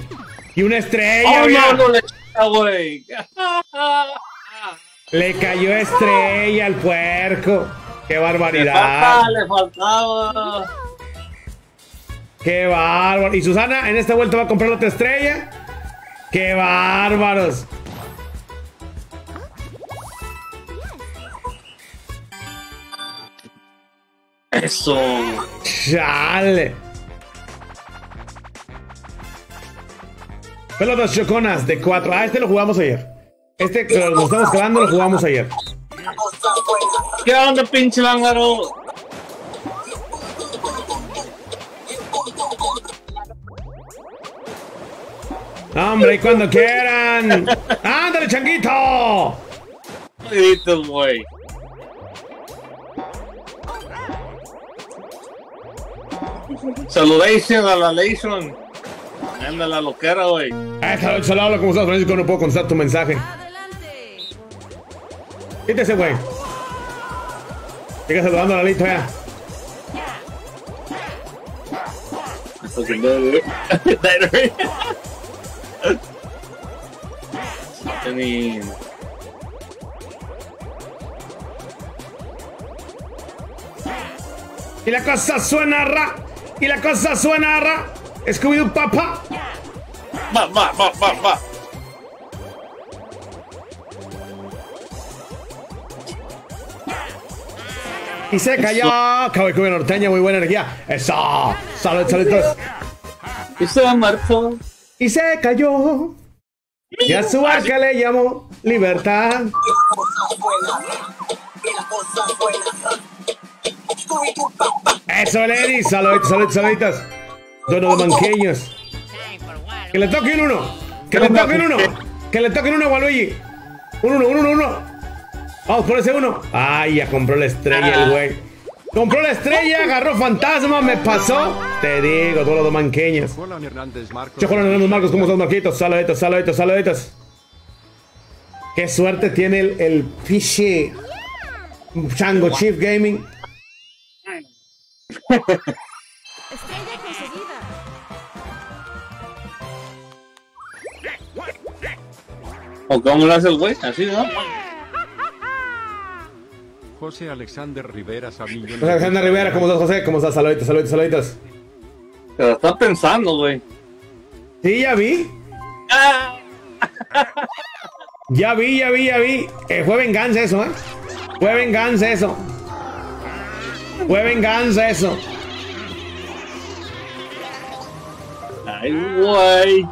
Speaker 1: Y una estrella,
Speaker 2: Oh,
Speaker 1: mira.
Speaker 2: no, no le.
Speaker 1: Le cayó estrella al puerco. Qué
Speaker 2: Le
Speaker 1: barbaridad.
Speaker 2: faltaba, le faltaba.
Speaker 1: Qué bárbaro. ¿Y Susana en esta vuelta va a comprar otra estrella? ¡Qué bárbaros!
Speaker 2: Eso.
Speaker 1: ¡Chale! Pelotas choconas de 4. Ah, este lo jugamos ayer. Este que nos estamos quedando lo jugamos ayer.
Speaker 2: ¿Qué onda, pinche lángaro?
Speaker 1: ¡Hombre, y cuando quieran! ¡Ándale, changuito!
Speaker 2: Gritos, güey. Saludation a la Lation. Anda la loquera, güey.
Speaker 1: Ah, saludos, ¿cómo estás, Francisco? No puedo contestar tu mensaje. Quítese, güey. Sigue saludando a la lista, ya. Y la cosa suena ra. Y la cosa suena ra. Scooby-Doo, papá.
Speaker 2: Va, va, va, va, va.
Speaker 1: Y se cayó. Cowboy Cumbia Norteña, muy buena energía. Eso. Salud, saludos.
Speaker 2: Y se marchó.
Speaker 1: Y se cayó. Y a su le llamó Libertad. Eso, Lady. Saluditos, saluditos, saluditos. Dono de manqueños. Que le toque un uno. Que le toque un uno. Que le toque un uno Waluigi. Un uno, un uno, un uno. Vamos por ese uno. Ay, ya compró la estrella el güey. Compró la estrella, agarró fantasma, me pasó. Te digo, todos los manqueños.
Speaker 3: Roland Hernández Marcos.
Speaker 1: Chocolate Hernández Marcos, ¿cómo estás, Marquitos? Saluditos, saluditos, saluditos. Qué suerte tiene el, el Fishy Chango Chief Gaming.
Speaker 5: Estrella conseguida.
Speaker 2: ¿O cómo lo hace el güey? Así, ¿no?
Speaker 3: José Alexander Rivera Sabiñón.
Speaker 1: José Alexander Rivera, ¿cómo estás, José? ¿Cómo estás? Saluditos, saluditos, saluditos.
Speaker 2: Se lo está pensando, güey.
Speaker 1: Sí, ya vi. Ya vi, ya vi, ya vi. Eh, fue venganza eso, ¿eh? Fue venganza eso. Fue venganza eso.
Speaker 2: Ay, güey.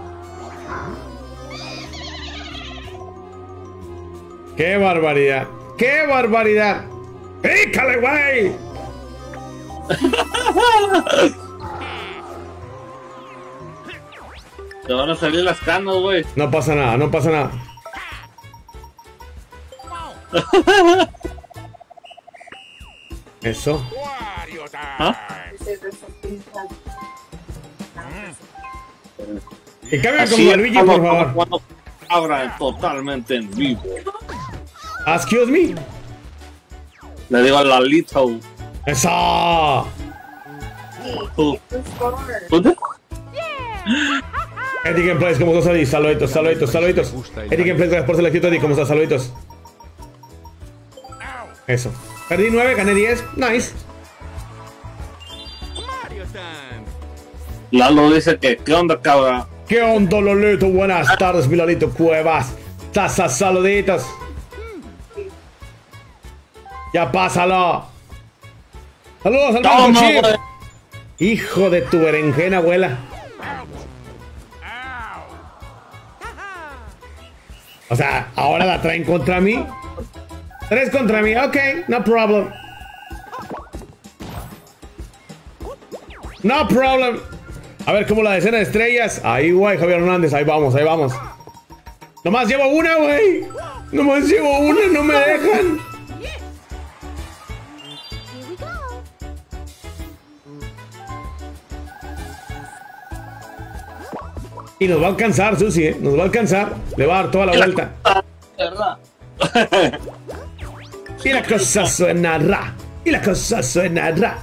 Speaker 1: ¡Qué barbaridad! ¡Qué barbaridad! ¡Pícale, güey!
Speaker 2: Te van a salir las canas, güey.
Speaker 1: No pasa nada, no pasa nada. Eso. Y cambia con Luigi, por favor.
Speaker 2: Cuando abra totalmente en vivo.
Speaker 1: Excuse me.
Speaker 2: Le digo a Lalito.
Speaker 1: Eso.
Speaker 2: Tú. ¿Dónde?
Speaker 1: Eddie Gameplays, ¿cómo estás, Eddie? Saluditos, saluditos, saluditos. Eddie Gameplays, gracias por ser el Eddie. ¿Cómo estás? Saluditos. Eso. Perdí 9, gané 10. Nice.
Speaker 2: Lalo dice que, ¿qué onda, cabra?
Speaker 1: ¿Qué onda, Lolito? Buenas tardes, mi Lolito Cuevas. Tazas, saluditos. Ya pásalo. Saludos al
Speaker 2: Toma,
Speaker 1: Chip. Hijo de tu berenjena, abuela. O sea, ahora la traen contra mí. Tres contra mí, ok, no problem. No problem. A ver cómo la decena de estrellas. Ahí, güey, Javier Hernández, ahí vamos, ahí vamos. Nomás llevo una, güey. Nomás llevo una, no me dejan. Y nos va a alcanzar, Susi, ¿eh? Nos va a alcanzar. Le va a dar toda la vuelta.
Speaker 2: ¿Verdad?
Speaker 1: Y la cosa suena ra. Y la cosa suena ra.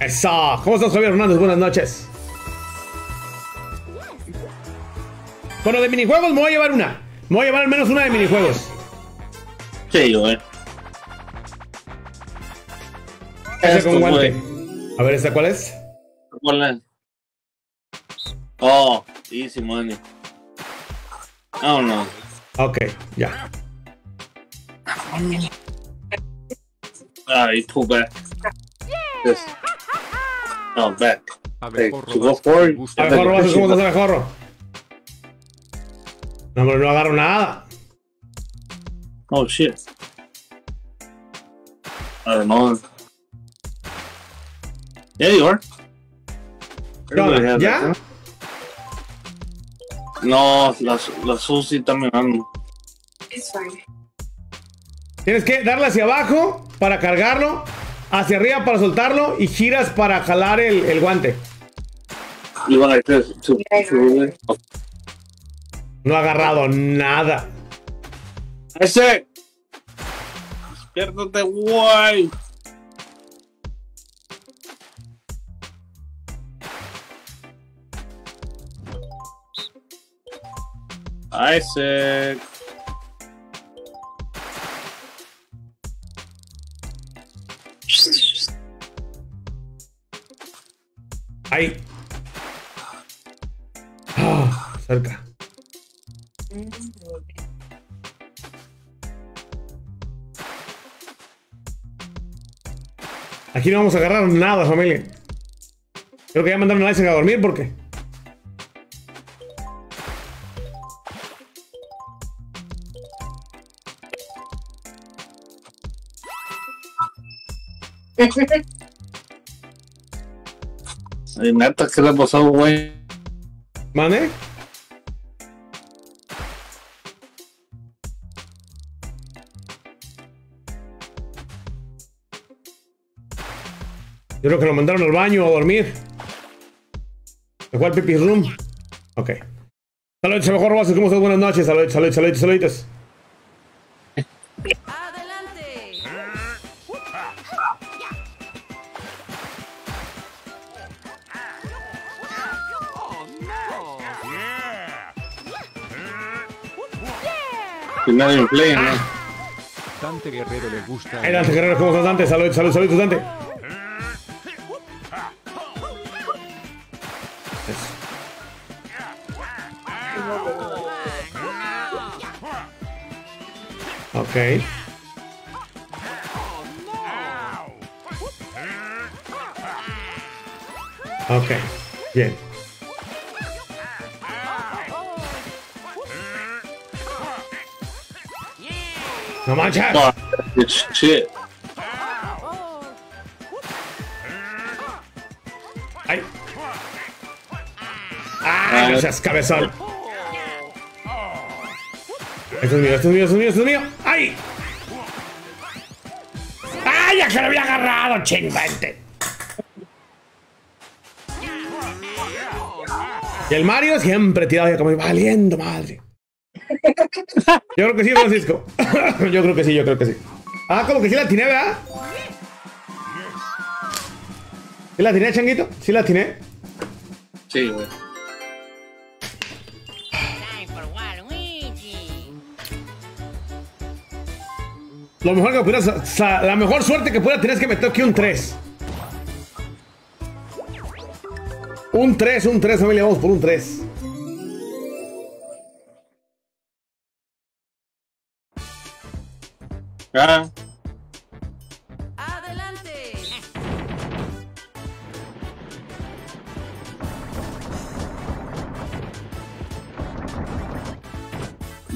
Speaker 1: Eso. ¿Cómo estás, Javier Hernández? Buenas noches. Bueno, de minijuegos me voy a llevar una. Me voy a llevar al menos una de minijuegos.
Speaker 2: Sí, güey.
Speaker 1: Esa
Speaker 2: Esto,
Speaker 1: con guante. A ver, ¿esta cuál es?
Speaker 2: ¿Cuál es? Oh, easy money. Oh, no.
Speaker 1: Ok, ya.
Speaker 2: Ah, he pulled back. This. Oh, back. Hey,
Speaker 3: Abejorro
Speaker 2: to go
Speaker 3: Vázquez
Speaker 2: forward.
Speaker 3: le gusta
Speaker 2: A
Speaker 3: el-
Speaker 1: Abejorro, Vázquez, ¿cómo estás, abejorro? No, hombre, no agarro nada.
Speaker 2: Oh, shit. I don't know. Yeah, you are.
Speaker 1: ¿Qué onda?
Speaker 2: Everybody has
Speaker 1: ¿Ya?
Speaker 2: that, ¿no? No, la, la Susi mirando.
Speaker 7: It's fine.
Speaker 1: Tienes que darle hacia abajo para cargarlo, hacia arriba para soltarlo y giras para jalar el, el guante.
Speaker 2: To
Speaker 1: No ha agarrado nada.
Speaker 2: ¡Ese! ¡Despiértate, guay! Isaac.
Speaker 1: Ahí. Ah, cerca. Aquí no vamos a agarrar nada, familia. Creo que ya mandaron a Isaac a dormir porque.
Speaker 2: Ay, neta, ¿qué le pasó, güey?
Speaker 1: ¿Mane? Yo creo que lo mandaron al baño a dormir. Se fue al pipi room. Ok. Saludos, mejor Rosas, ¿cómo estás? Buenas noches. Saludos, saludos, saludos, saludos.
Speaker 2: Nadie me play, ¿no?
Speaker 3: Dante Guerrero le gusta
Speaker 1: Hey, Dante Guerrero, ¿cómo estás, Dante? Salud, salud, saludos, Dante. Ok. Ok, bien. No manches.
Speaker 2: Fuck, it's shit.
Speaker 1: Ay. Ay, no seas cabezón. Esto es mío, esto es mío, esto es mío, esto es mío. ¡Ay! ¡Ay, ya que lo había agarrado, chingante! Y el Mario siempre tirado ya como valiendo madre. Yo creo que sí, Francisco. yo creo que sí, yo creo que sí. Ah, como que sí la tiene, ¿verdad? ¿Sí la tiene, Changuito? ¿Sí la tiene?
Speaker 2: Sí, güey.
Speaker 1: Lo mejor que pudiera, la mejor suerte que pueda tener es que me toque un 3. Un 3, un 3, familia, vamos por un 3.
Speaker 2: Ah,
Speaker 5: Adelante.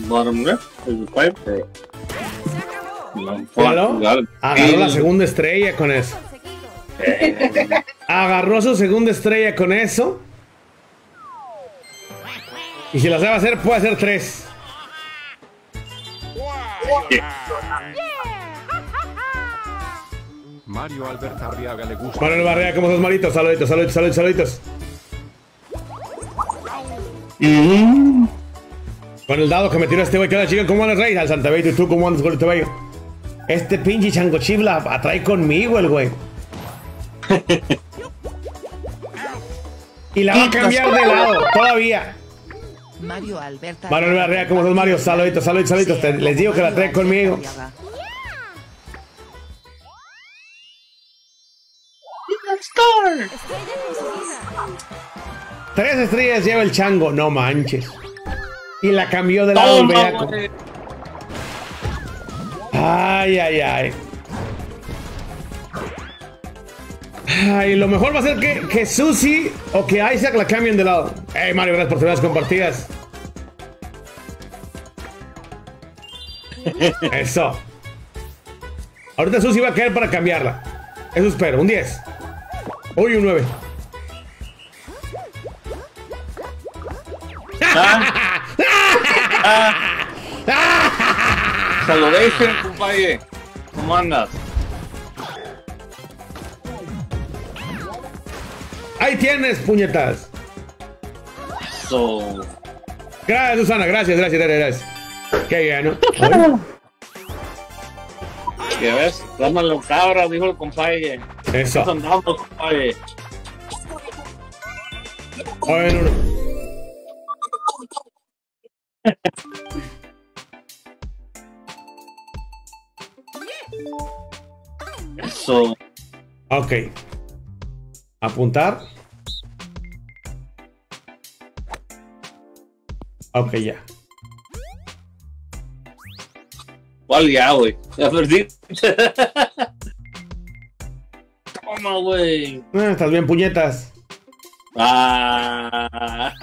Speaker 2: bottom left is the pipe. it.
Speaker 1: Agarró la segunda estrella con eso. Agarró su segunda estrella con eso. Y si la sabe hacer, puede hacer 3.
Speaker 3: Mario Albert Arriaga le gusta
Speaker 1: Manuel Barrea, ¿cómo estás, Marito? Saluditos, saluditos, saluditos, saluditos. Con el dado que me tiró este güey, ¿qué onda, chicos? ¿Cómo andas, Rey? Al Santa ¿y tú cómo andas, Gordito Bello? Este pinche chango chifla atrae conmigo el güey. y la va a cambiar de lado, todavía.
Speaker 4: Mario Alberta.
Speaker 1: Manuel Barrea, ¿cómo estás, Mario? Saluditos, saluditos, saluditos. Te- les digo que la trae conmigo. Tres estrellas lleva el chango, no manches. Y la cambió de lado el bellaco. Ay, ay, ay. Ay, lo mejor va a ser que, que Susi o que Isaac la cambien de lado. Hey, Mario, gracias por las compartidas. Eso. Ahorita Susi va a caer para cambiarla. Eso espero, un 10. Uy, un 9.
Speaker 2: Saludation, compadre. ¿Cómo andas?
Speaker 1: Ahí tienes, puñetas.
Speaker 2: So,
Speaker 1: Gracias, Susana, gracias, gracias, gracias. gracias. Qué bien, ¿no?
Speaker 2: ¿qué ves? Dámelo cabra, dijo el compadre.
Speaker 1: Eso.
Speaker 2: Eso andamos, compadre.
Speaker 1: Bueno, no.
Speaker 2: Eso.
Speaker 1: Ok. Apuntar. Ok, ya.
Speaker 2: ¿Cuál ya, güey? Ya perdí. Toma, güey.
Speaker 1: Ah, estás bien, puñetas.
Speaker 2: Ah.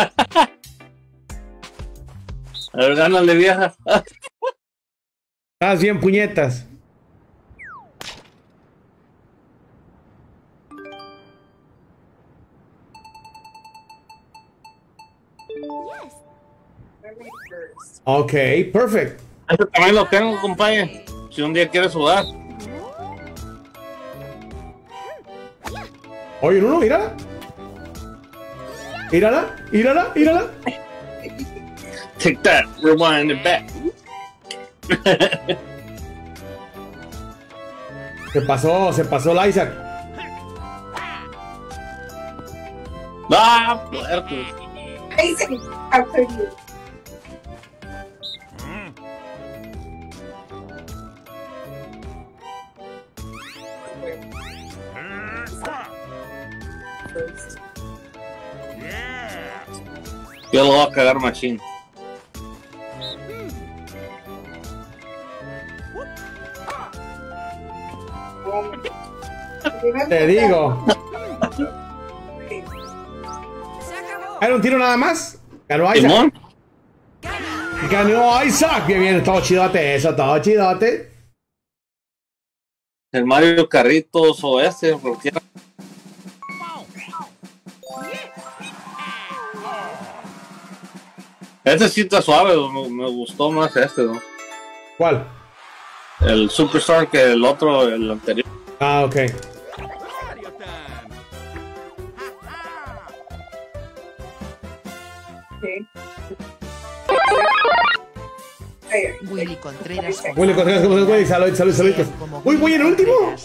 Speaker 2: A ver, gánale, vieja.
Speaker 1: Estás bien, puñetas. Ok, perfect.
Speaker 2: Ese también lo tengo, compadre. Si un día quieres jugar.
Speaker 1: Oye, Nuno, mírala. Mírala, mírala, mírala.
Speaker 2: Take that, rewind it back.
Speaker 1: Se pasó, se pasó la Isaac.
Speaker 2: Ah.
Speaker 7: Ahí se- after you.
Speaker 2: Yo lo voy a cagar machín.
Speaker 1: Te digo. ¿Era un tiro nada más? Ganó Isaac.
Speaker 2: Simón.
Speaker 1: Ganó Isaac. Bien, bien, todo chidote eso, todo chidote.
Speaker 2: El Mario Carritos o ese, cualquiera. Este sí está suave, me, me gustó más este, ¿no?
Speaker 1: ¿Cuál?
Speaker 2: El Superstar que el otro, el anterior.
Speaker 1: Ah, ok.
Speaker 7: Sí.
Speaker 4: Willy Contreras.
Speaker 1: Willy Contreras, ¿cómo güey? Salud, salud, saluditos. Uy, voy en el último.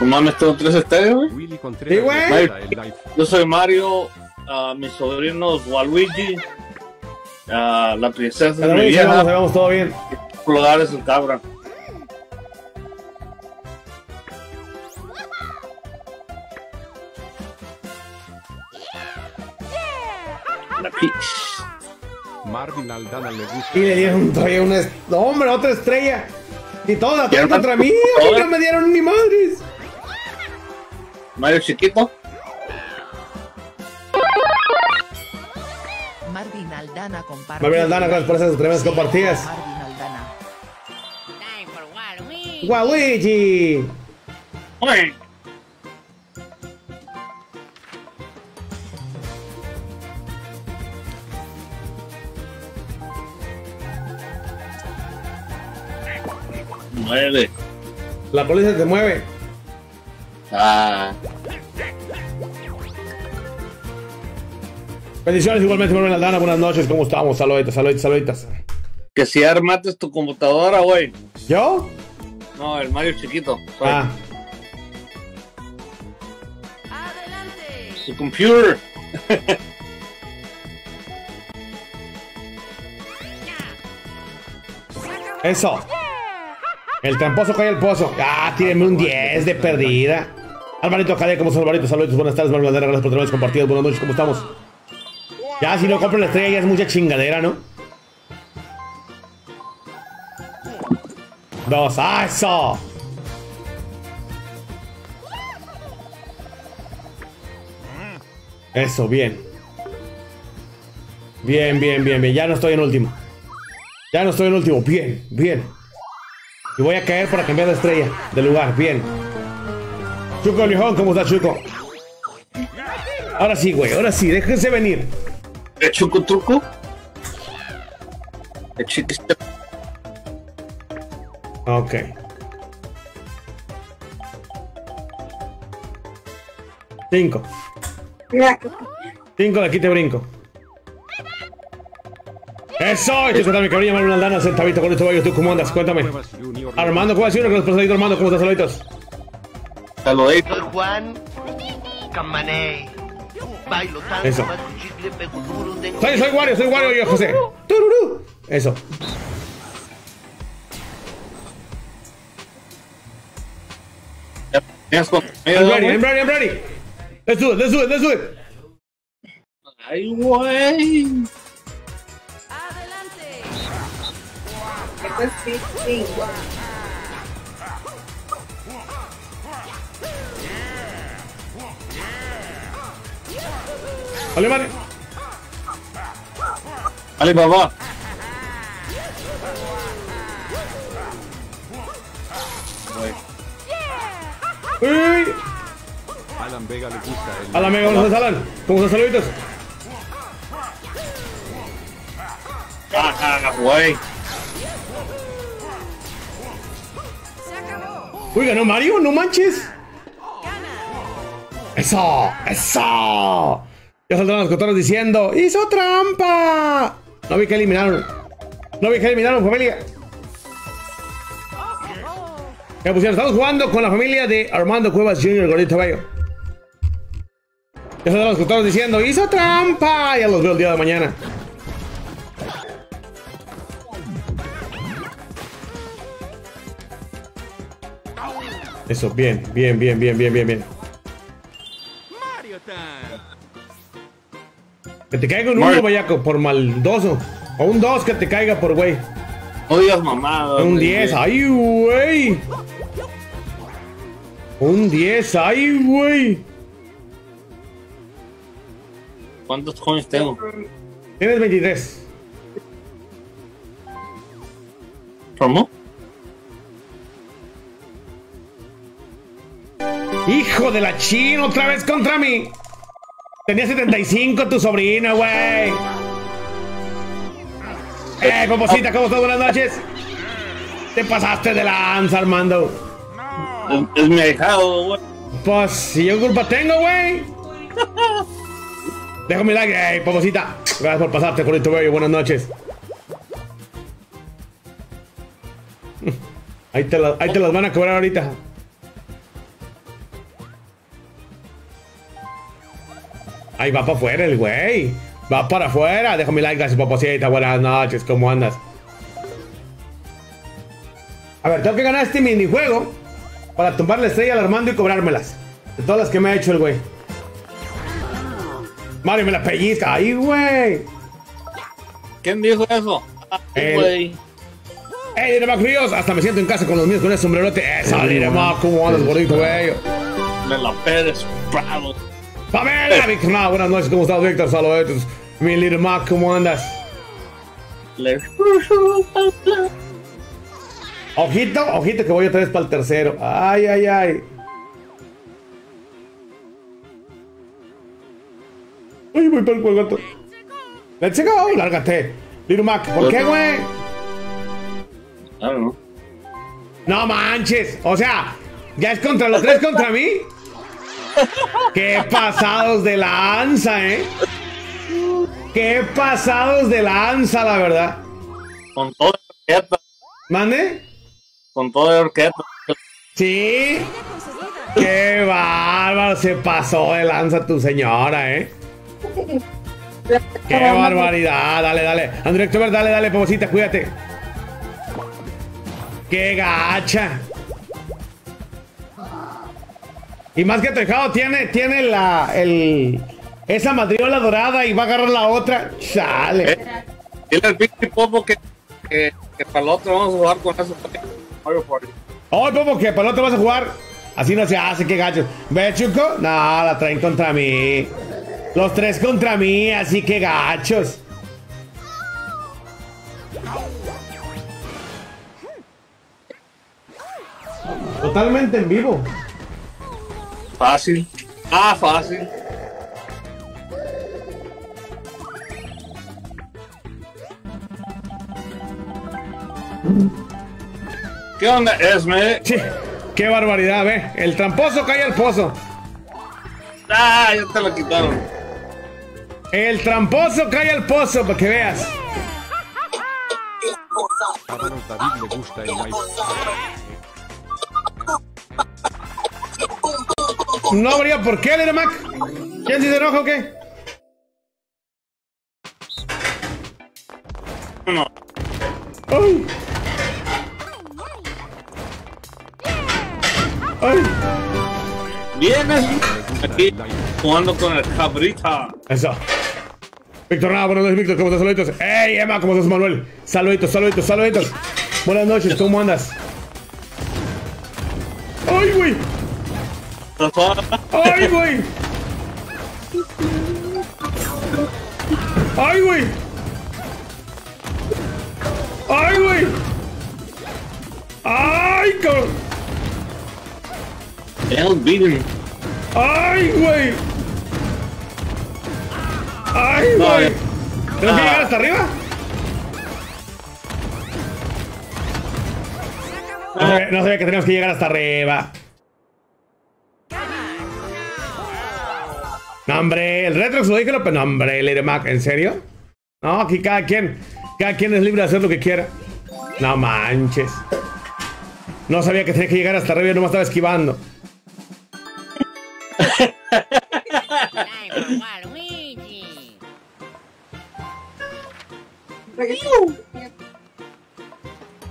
Speaker 2: No mames, tengo tres estéreos, güey.
Speaker 3: Willy Contreras
Speaker 1: Sí, güey.
Speaker 2: Yo soy Mario, a mis sobrinos Waluigi, a la princesa de mi vieja,
Speaker 1: vamos, todo bien.
Speaker 2: Flogares el cabra. La Peach.
Speaker 3: Marvin Aldana le gusta.
Speaker 1: Y le dieron todavía una. est- No, hombre, otra estrella. Y todos
Speaker 2: no-
Speaker 1: contra mí. A mí no me dieron ni madres.
Speaker 2: Mario chiquito.
Speaker 4: Marvin Aldana comparte.
Speaker 1: Marvin Aldana, gracias por esas tremendas compartidas.
Speaker 4: Marvin Aldana.
Speaker 1: Waluigi.
Speaker 2: Uy. Nueve.
Speaker 1: La policía se mueve.
Speaker 2: Ah.
Speaker 1: Bendiciones igualmente, Marvin Aldana. Buenas noches, ¿cómo estamos? Saluditos, saluditos, saluditos.
Speaker 2: Que si armates tu computadora, güey.
Speaker 1: ¿Yo?
Speaker 2: No, el Mario chiquito. güey.
Speaker 1: Ah,
Speaker 5: Adelante.
Speaker 2: Su computer.
Speaker 1: eso. El tramposo cae al pozo. Ah, tírenme un 10 de perdida. Alvarito Cadea, ¿cómo estás, Alvarito? Saludos, buenas tardes, Marvin Aldana. Gracias por tenernos compartidos. Buenas noches, ¿cómo estamos? Ya, si no compran la estrella, ya es mucha chingadera, ¿no? Dos, ¡ah, eso! Eso, bien. Bien, bien, bien, bien. Ya no estoy en último. Ya no estoy en último. Bien, bien. Y voy a caer para cambiar de estrella de lugar. Bien. Chuco Lijón, ¿cómo está Chuco? Ahora sí, güey. Ahora sí, déjense venir.
Speaker 2: ¿El chuco truco?
Speaker 1: Ok. Cinco. Cinco de aquí te brinco. Eso, ¿qué tal mi cabrilla Manuel Aldana, centavito con esto vaya tú, ¿cómo andas? Cuéntame. Armando, ¿cómo sido? Gracias por salir, Armando, ¿cómo estás, saluditos?
Speaker 2: Saludito.
Speaker 8: Soy Juan Camaney. Bailo tango,
Speaker 1: Eso. Soy, soy Wario, soy Wario, yo, José. Tururú. Eso.
Speaker 2: ¿Tienes con-
Speaker 1: I'm ready, I'm ready, I'm ready. Let's do it, let's do it, let's do it.
Speaker 2: Ay, güey.
Speaker 5: Adelante.
Speaker 7: esto es sí, sí.
Speaker 1: Vale, vale.
Speaker 2: Dale, papá.
Speaker 1: Uy.
Speaker 3: Alan Vega le gusta el
Speaker 1: A la mega, ¿cómo estás, Alan? ¿Cómo estás, saluditos?
Speaker 2: Ah, güey.
Speaker 5: Acabó.
Speaker 1: Uy, ganó Mario, no manches. Eso, eso. Ya saldrán los cotones diciendo, hizo trampa. No vi que eliminaron. No vi que eliminaron, familia. Ya pusieron, estamos jugando con la familia de Armando Cuevas Jr., Gordito Bello. Ya saldrán los cotones diciendo, hizo trampa. Ya los veo el día de mañana. Eso, bien, bien, bien, bien, bien, bien, bien. Que te caiga un
Speaker 2: Mar-
Speaker 1: 1, bellaco, por maldoso. O un 2 que te caiga por güey.
Speaker 2: No digas mamadas.
Speaker 1: Un
Speaker 2: güey.
Speaker 1: 10, ay, güey. Un 10, ay, güey.
Speaker 2: ¿Cuántos coins tengo?
Speaker 1: Tienes 23.
Speaker 2: ¿Cómo?
Speaker 1: Hijo de la china, otra vez contra mí. Tenía 75 tu sobrino, güey. Eh, Poposita, ¿cómo estás? Buenas noches. Te pasaste de lanza, Armando.
Speaker 2: Es, es mi ahijado, güey.
Speaker 1: Pues, si yo culpa tengo, güey. Dejo mi like, hey, Poposita. Gracias por pasarte, Corito Bello. Buenas noches. Ahí te, la- ahí te las van a cobrar ahorita. Ahí va para afuera el güey. Va para afuera. Dejo mi like, gracias, Poposita. Buenas noches, ¿cómo andas? A ver, tengo que ganar este minijuego para tumbar la estrella al Armando y cobrármelas. De todas las que me ha hecho el güey. Mario me la pellizca. ¡Ay, güey!
Speaker 2: ¿Quién dijo eso?
Speaker 1: El-
Speaker 2: güey.
Speaker 1: ¡Ey, Diremac Ríos! Hasta me siento en casa con los míos con ese sombrerote. ¡Esa, Diremac! ¿Cómo andas, gordito, güey?
Speaker 2: Me la Pérez Prado.
Speaker 1: ¡Pamela! Víctor, no, buenas noches, ¿cómo estás, Víctor? Saludos. Mi Little Mac, ¿cómo andas? Ojito, ojito que voy otra vez para el tercero. ¡Ay, ay, ay! ¡Ay, voy para el cuelgato! ¡Let's go! ¡Lárgate! Little Mac, ¿por qué, güey?
Speaker 2: I don't know.
Speaker 1: No manches. O sea, ya es contra los tres contra mí. Qué pasados de lanza, eh. Qué pasados de lanza, la verdad.
Speaker 2: Con toda orquesta.
Speaker 1: ¿Mande?
Speaker 2: Con toda orquesta.
Speaker 1: Sí. Qué bárbaro. Se pasó de lanza tu señora, eh. Qué barbaridad. Dale, dale. André October, dale, dale, pobrecita, cuídate. Qué gacha. Y más que tejado tiene, tiene la, el, esa madriola dorada y va a agarrar la otra. Chale.
Speaker 2: Dile al pinche popo que, que, que para el otro vamos a jugar con eso.
Speaker 1: Oye, Popo, que para el otro vas a jugar. Así no se hace, qué gachos. ¿Ves, Chuco? No, la traen contra mí. Los tres contra mí, así que gachos. Totalmente en vivo.
Speaker 2: Fácil. Ah, fácil. ¿Qué onda, Esme?
Speaker 1: Sí, qué barbaridad, ve. El tramposo cae al pozo.
Speaker 2: Ah, ya te lo quitaron.
Speaker 1: El tramposo cae al pozo, para que veas.
Speaker 3: A David le gusta el
Speaker 1: No habría por qué, Little Mac. ¿Quién se enoja o qué?
Speaker 2: No.
Speaker 1: ¡Ay! ¡Ay!
Speaker 2: Vienes aquí jugando con el cabrita.
Speaker 1: Eso. Víctor Nava, buenas noches, Víctor, ¿cómo estás? Saluditos. ¡Ey, Emma, cómo estás, Manuel! Saluditos, saluditos, saluditos. Buenas noches, ¿cómo andas? ¡Ay, güey! ¡Ay, güey! ¡Ay, güey! ¡Ay, cabrón!
Speaker 2: El.
Speaker 1: ¡Ay, güey! ¡Ay, güey! ¿Tengo que
Speaker 2: Ah.
Speaker 1: llegar hasta arriba? No sabía, no sabía que teníamos que llegar hasta arriba. No, hombre, el Retrox lo dije, pero no, hombre, Lady Mac, ¿en serio? No, aquí cada quien, cada quien es libre de hacer lo que quiera. No manches. No sabía que tenía que llegar hasta arriba, yo nomás estaba esquivando.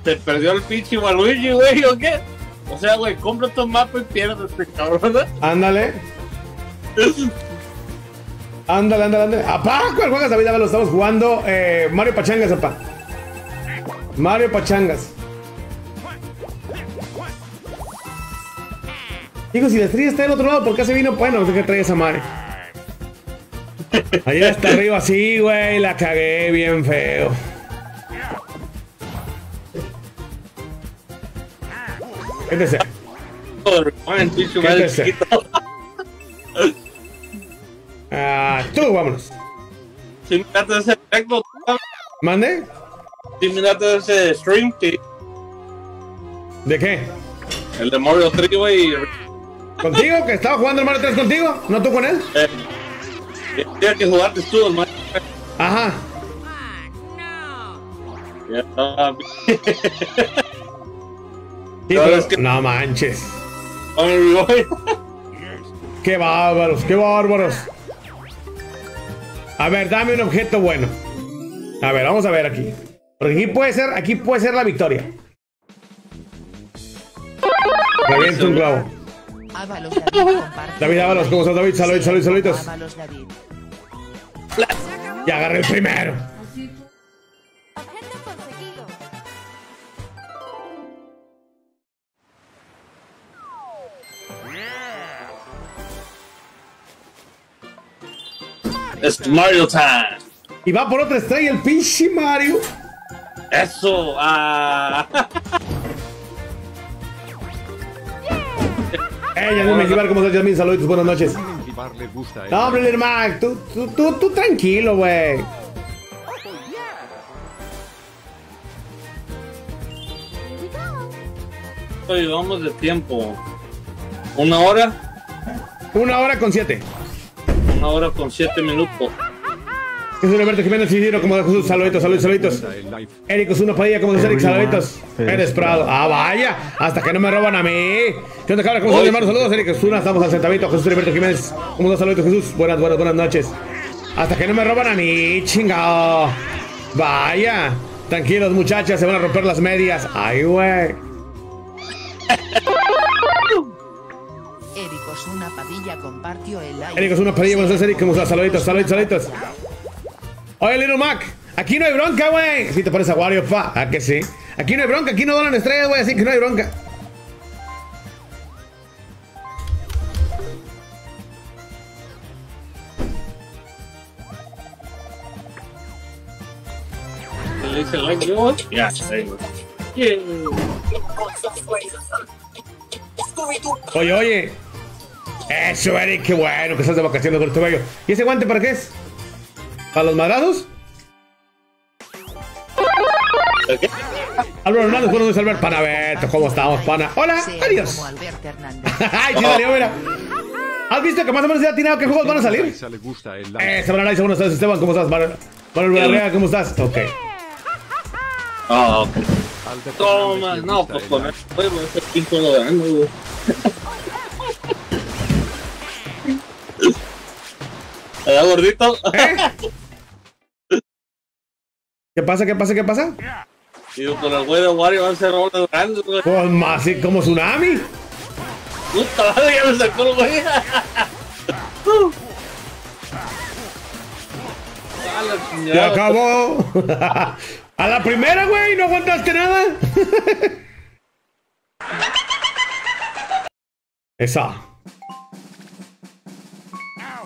Speaker 2: Te perdió el pinche Waluigi, güey, ¿o qué? O sea, güey, compra tu mapa y pierdes, este cabrón. ¿no?
Speaker 1: Ándale. Ándale, ándale, ándale. Apá, ¿cuál juegas David? A ver, lo estamos jugando. Eh, Mario Pachangas, apá. Mario Pachangas. Digo, si la estrella está del otro lado, ¿por qué se vino? Bueno, no sé qué trae esa madre. Ayer hasta arriba así, güey, la cagué bien feo. Quédese.
Speaker 2: Rewind,
Speaker 1: Ah, tú, vámonos.
Speaker 2: Sí, miraste ese directo,
Speaker 1: ¿Mande?
Speaker 2: sí, miraste ese stream que
Speaker 1: ¿De qué?
Speaker 2: el de Mario 3, güey.
Speaker 1: ¿Contigo? ¿Que estaba jugando el Mario 3 contigo? ¿No tú con él?
Speaker 2: Eh, Tienes que jugarte tú, el Mario.
Speaker 1: Ajá.
Speaker 2: Ya estaba
Speaker 1: Sí,
Speaker 2: No, es que-
Speaker 1: No manches. Qué bárbaros, qué bárbaros. A ver, dame un objeto bueno. A ver, vamos a ver aquí. Porque aquí puede ser, aquí puede ser la victoria. Reviento un clavo.
Speaker 4: Ábalos David
Speaker 1: Ábalos, ¿cómo estás, David? Saluditos, saluditos, saluditos.
Speaker 4: Ábalos David.
Speaker 1: Y agarré el primero.
Speaker 2: Es Mario Time.
Speaker 1: Y va por otra estrella el pinche Mario.
Speaker 2: Eso. Ah.
Speaker 1: Eh, Yasmin Menjivar, ¿cómo estás, Yasmin? Saluditos, buenas noches.
Speaker 3: Le gusta el
Speaker 1: No, hombre, Mac, tú, tú, tú, tú tranquilo, güey.
Speaker 2: Oye, vamos de tiempo. Una hora.
Speaker 1: Una hora con siete.
Speaker 2: Una hora con siete minutos.
Speaker 1: Jesús Alberto Jiménez Isidro, como de Jesús, saluditos, saluditos, saluditos. Eric Osuna Padilla, como de Eric, saluditos. Eres Prado. Ah, vaya, hasta que no me roban a mí. ¿Qué onda, cabra? ¿Cómo estás, hermano? Saludos, Eric Osuna, estamos al centavito. Jesús Alberto Jiménez, como estás, saluditos, Jesús. Buenas, buenas, buenas noches. Hasta que no me roban a mí, chingado. Vaya, tranquilos, muchachas, se van a romper las medias. Ay, güey.
Speaker 4: Padilla compartió el live.
Speaker 1: Eric Osuna Padilla, buenas noches, Eric, como saluditos, saluditos, saluditos. Oye, Little Mac, aquí no hay bronca, güey. Si te parece a Wario, pa. ¿A que sí? Aquí no hay bronca, aquí no donan estrellas, güey, así que no hay bronca.
Speaker 2: Le dice like yo. Ya.
Speaker 1: Oye, oye. Eso, Eric, qué bueno que estás de vacaciones con tu bello. ¿Y ese guante para qué es? ¿Para los madrazos?
Speaker 2: ¿Qué?
Speaker 1: Álvaro Hernández, buenos días, Albert. Pana Beto, ¿cómo estamos, pana? Hola, adiós.
Speaker 4: Alberto.
Speaker 1: Ay, sí, salió, mira. ¿Has visto que más o menos ya ha tirado qué juegos van a salir?
Speaker 3: Le gusta el.
Speaker 1: Eh, Sabrán Araiza, buenas tardes, Esteban, ¿cómo estás? Manuel Villarreal, ¿cómo estás? Ok.
Speaker 2: Ah, ok.
Speaker 3: Alberto
Speaker 2: Toma, no, pues
Speaker 3: el
Speaker 2: con el juego ese pinche lo gano, güey. ¿Está gordito?
Speaker 1: ¿Eh? ¿Qué pasa, qué pasa, qué pasa?
Speaker 2: Digo, con el güey de Wario van a ser rolas grandes, güey.
Speaker 1: Pues más como tsunami.
Speaker 2: Puta madre, ya me sacó el güey.
Speaker 1: Ya acabó. A la primera, güey, no aguantaste nada. Esa.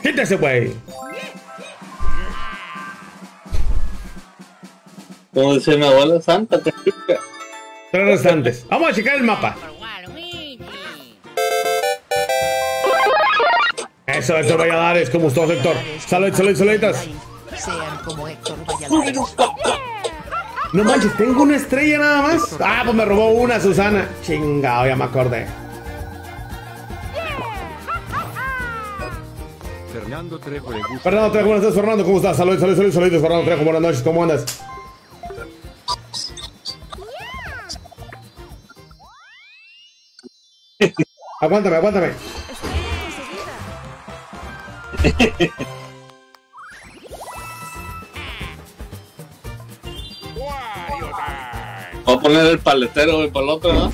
Speaker 1: Quítese, güey.
Speaker 2: Como decía mi abuela santa, te.
Speaker 1: Tres restantes. Vamos a checar el mapa. Eso, eso, Valladares, como estás, Héctor.
Speaker 4: Sean como Héctor Valladares.
Speaker 1: No manches, tengo una estrella nada más. Ah, pues me robó una, Susana. Chingado, ya me acordé.
Speaker 3: Fernando Trejo le gusta
Speaker 1: Fernando Trejo, buenas tardes, Fernando, ¿cómo estás? Saludos, saludos, saludos, saludos, Fernando Trejo, buenas noches, ¿cómo andas? Aguántame, aguántame.
Speaker 2: Voy a poner el paletero, el otro, ¿no?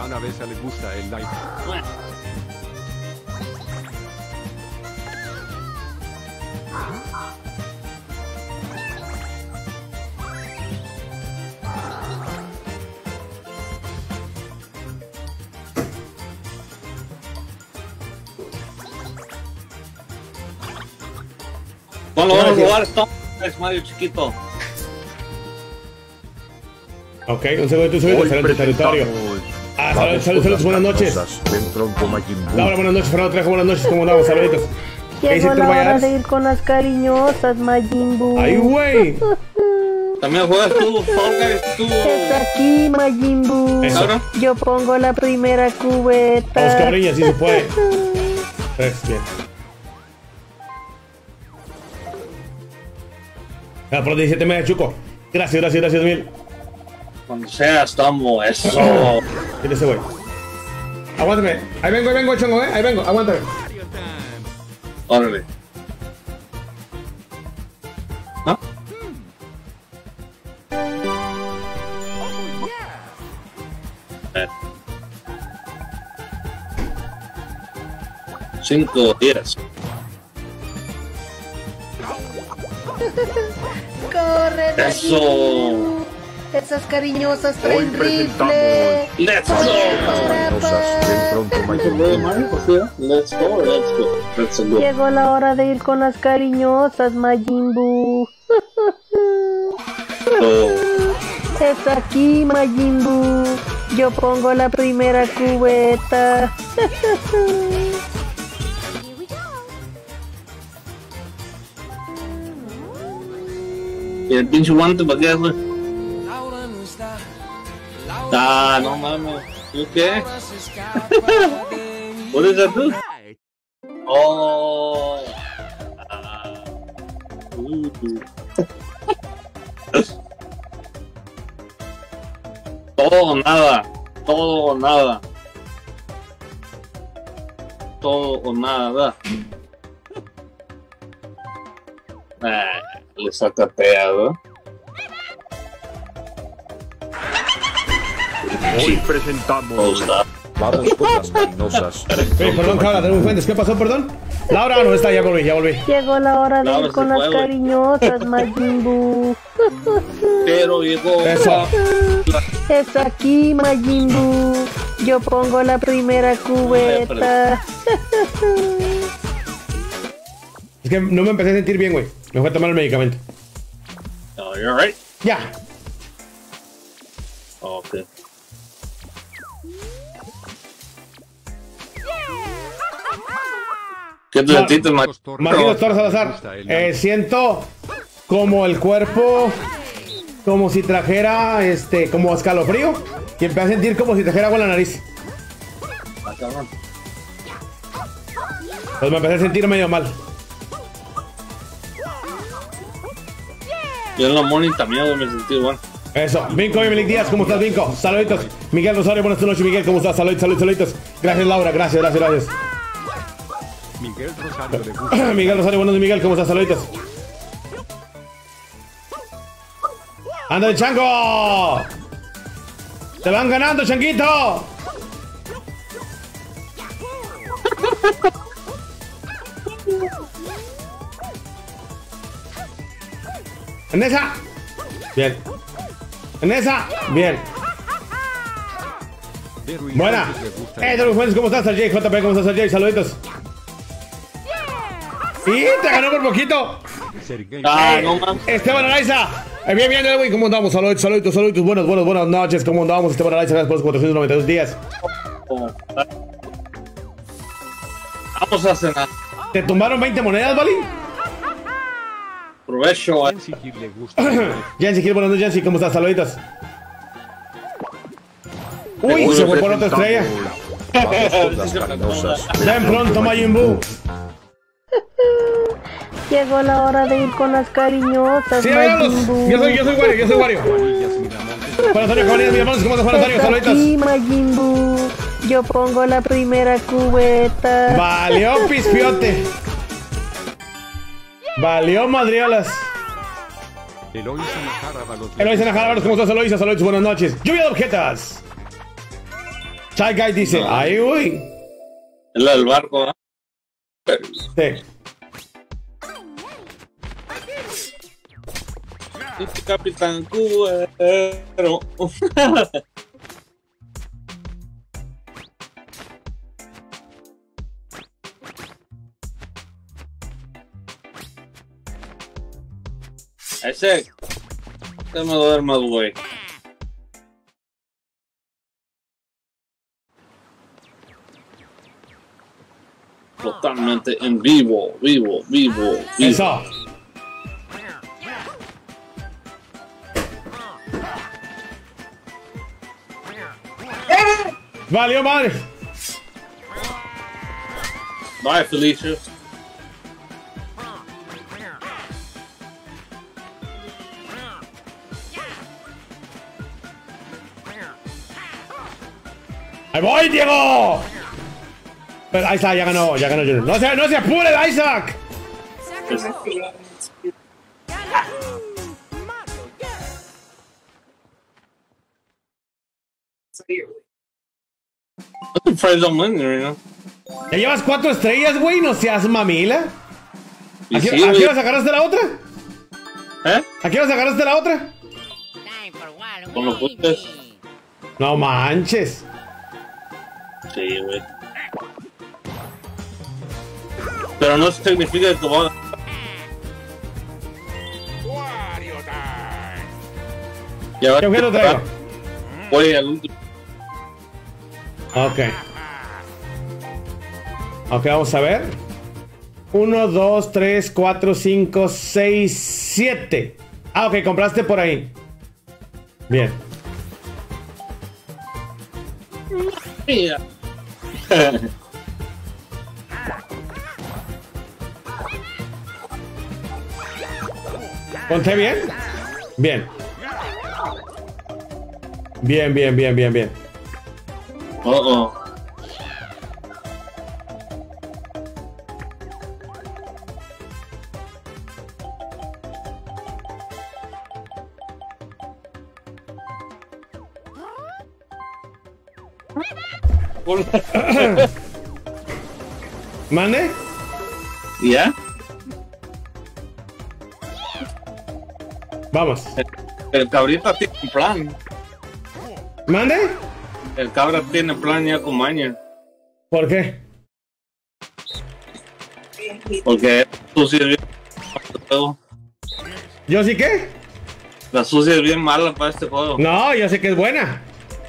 Speaker 3: A Ana Besa le gusta el like.
Speaker 2: No lo vamos a esto es Mario chiquito.
Speaker 1: Ok, un segundo, un segundo, en tu territorio. Ah, saludos, saludos, saludos, buenas noches. Laura, buenas noches, Fernando Trejo, buenas noches, ¿cómo andamos? Saluditos. ¿Qué dice
Speaker 6: Llegó la hora de ir con las cariñosas, Majin Buu.
Speaker 1: ¡Ay, güey!
Speaker 2: También juegas tú, Fall Guys, tú.
Speaker 6: Es aquí, Majin Buu. Yo pongo la primera cubeta.
Speaker 1: Vamos, cabriñas, sí se puede. Tres, bien. Ah, por 17 meses, Chuco. Gracias, gracias, gracias, mil.
Speaker 2: Cuando sea, estamos. Eso.
Speaker 1: Dile ese güey. Aguántame. Ahí vengo, ahí vengo, chongo, eh. Ahí vengo, aguántame.
Speaker 2: Órale. ¿Ah? Eh. Cinco, diez.
Speaker 6: Corre,
Speaker 2: Eso.
Speaker 6: Esas cariñosas traen rifle.
Speaker 2: Let's go. Let's go, let's go. Let's go.
Speaker 6: Llegó la hora de ir con las cariñosas, Majin Buu.
Speaker 2: Oh,
Speaker 6: Es aquí, Majin Buu. Yo pongo la primera cubeta.
Speaker 5: Here we go.
Speaker 2: ¿Y el pinche guante para qué, güey? Ah, no mames. ¿Y qué? What is that? Oh. Ah. Uh. Todo nada. Todo o nada. Todo o nada. Ah, le sacatea,
Speaker 3: Hoy presentamos. Vamos con las cariñosas.
Speaker 1: Oye, perdón, Cabra, tenemos fuentes. ¿Qué pasó, perdón? Laura, no está, ya volví, ya volví.
Speaker 6: Llegó la hora de
Speaker 2: No,
Speaker 6: ir con las cariñosas, Majin Buu.
Speaker 2: Pero llegó.
Speaker 1: Eso.
Speaker 6: Es aquí, Majin Buu. Yo pongo la primera cubeta.
Speaker 1: Es que no me empecé a sentir bien, güey. Me fue a tomar el medicamento.
Speaker 2: Oh, you're right.
Speaker 1: Ya.
Speaker 2: Okay. ¿Qué te sentiste, Mar-
Speaker 1: Marquitos Torres Salazar. Eh, siento como el cuerpo, como si trajera, este, como escalofrío. Y empecé a sentir como si trajera agua en la nariz.
Speaker 2: Ah, cabrón.
Speaker 1: Pues me empecé a sentir medio mal.
Speaker 2: Yo en la morning también me sentí igual.
Speaker 1: Eso. Vinco y Melik Díaz, ¿cómo estás, Vinco? Saluditos. Miguel Rosario, buenas noches, Miguel, ¿cómo estás? Saluditos, saluditos, saluditos. Gracias, Laura, gracias, gracias, gracias.
Speaker 3: Miguel Rosario gusta.
Speaker 1: Miguel Rosario, buenos días, Miguel, ¿cómo estás? Saluditos. ¡Ándale, chango! ¡Te van ganando, changuito! En esa. Bien. En esa. Bien. Buena. Eh,
Speaker 3: el
Speaker 1: Fuentes, ¿cómo estás, Sergey? JP, ¿cómo estás, Sergey? Saluditos. Y te ganó por poquito.
Speaker 2: Ah,
Speaker 1: Eh,
Speaker 2: no.
Speaker 1: Esteban Araiza. Eh, bien, bien, Edwin, ¿cómo andamos? Saluditos, saluditos, saluditos. Buenas, buenas, buenas noches. ¿Cómo andamos? Esteban Araiza, gracias por los 492 días.
Speaker 2: Vamos a cenar.
Speaker 1: ¿Te tumbaron 20 monedas, Vali?
Speaker 2: Provecho.
Speaker 3: Nancy Gil le gusta.
Speaker 1: Yancy, ¿qué buenas noches? ¿Cómo estás? Saluditos. Uy, se fue por otra estrella. Ven pronto, Majin Buu.
Speaker 6: Llegó la hora de ir con las cariñosas,
Speaker 1: Sí, vámonos. Yo soy, yo soy Wario, yo soy Wario. ¿cómo estás, Juan Antonio?
Speaker 6: Es
Speaker 1: Saluditos.
Speaker 6: aquí, Majin Buu. Yo pongo la primera cubeta.
Speaker 1: Valió pispiote. Valió madriolas.
Speaker 3: Eloisa Najara Balos.
Speaker 1: Eloisa Najara, ¿cómo estás, Eloisa? Saludos, buenas noches. Lluvia de objetos. Shy Guy dice, ay.
Speaker 2: Es la del barco, ¿ah?
Speaker 1: Sí.
Speaker 2: Este Capitán Cubero. Ese. Que me duermas, güey. Totalmente en vivo, vivo, vivo, vivo.
Speaker 1: Eso. Valió oh, madre.
Speaker 2: Bye, Felicia.
Speaker 1: ¡Ahí voy, Diego! Pero ahí está, ya ganó, ya ganó Junior. ¡No se, no se apure, Isaac! Ya llevas cuatro estrellas, güey, no seas mamila.
Speaker 2: Y
Speaker 1: ¿A qué,
Speaker 2: sí,
Speaker 1: a
Speaker 2: güey.
Speaker 1: hora sacaste la otra?
Speaker 2: ¿Eh?
Speaker 1: ¿A qué hora sacaste la otra?
Speaker 2: Con los putos.
Speaker 1: No manches.
Speaker 2: Sí, güey. Pero no significa que va a Ya va
Speaker 1: ¿Qué objeto traigo?
Speaker 2: Voy al último.
Speaker 1: Ok. Ok, vamos a ver. 1, 2, 3, 4, 5, 6, 7. Ah, ok, compraste por ahí. Bien.
Speaker 2: Mira.
Speaker 1: ¿Conté bien? Bien. Bien, bien, bien, bien, bien.
Speaker 2: Oh, oh.
Speaker 1: ¿Mande?
Speaker 2: ¿Ya?
Speaker 1: Vamos.
Speaker 2: El cabrita tiene un plan.
Speaker 1: ¿Mande?
Speaker 2: El cabra tiene plan ya con maña.
Speaker 1: ¿Por qué?
Speaker 2: Porque tú sí es bien. juego.
Speaker 1: ¿Yo sí qué?
Speaker 2: La sucia es bien mala para este juego.
Speaker 1: No, yo sé que es buena.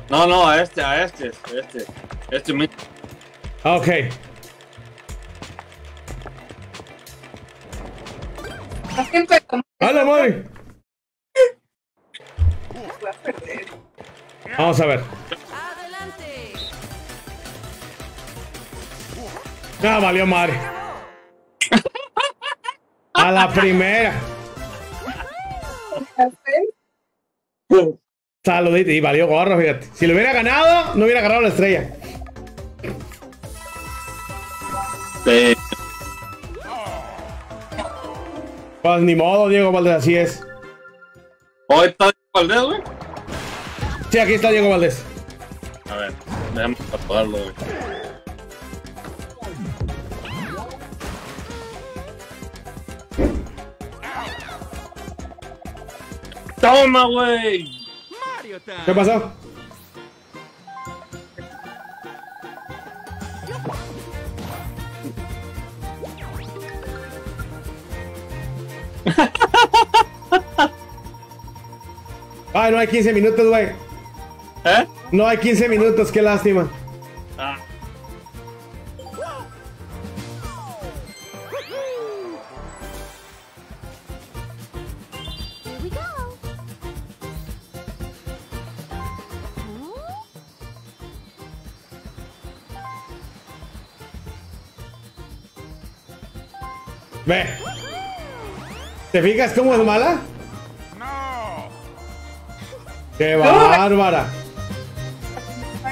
Speaker 2: No, no, a este, a este, a este. Este mi-
Speaker 1: Ok.
Speaker 7: Siempre como
Speaker 1: Vamos a ver.
Speaker 5: Adelante.
Speaker 1: Ah, valió madre. A la primera. Saludito. Y valió gorro, fíjate. Si lo hubiera ganado, no hubiera agarrado la estrella. Pues ni modo, Diego Valdés, así es.
Speaker 2: Hoy está Valdés, güey.
Speaker 1: Sí, aquí está Diego Valdés.
Speaker 2: A ver, déjame apagarlo, güey. Toma, güey.
Speaker 1: ¿Qué pasó? Ay, no hay 15 minutos, güey.
Speaker 2: ¿Eh?
Speaker 1: No hay 15 minutos, qué lástima.
Speaker 2: Ah.
Speaker 1: Ve. ¿Te fijas cómo es mala? ¡Qué bárbara!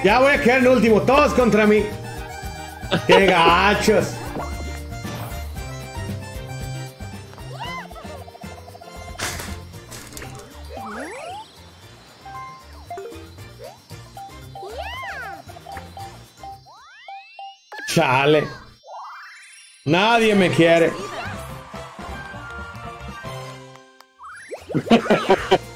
Speaker 1: Ya voy a quedar en último, todos contra mí. ¡Qué gachos! Chale. Nadie me quiere.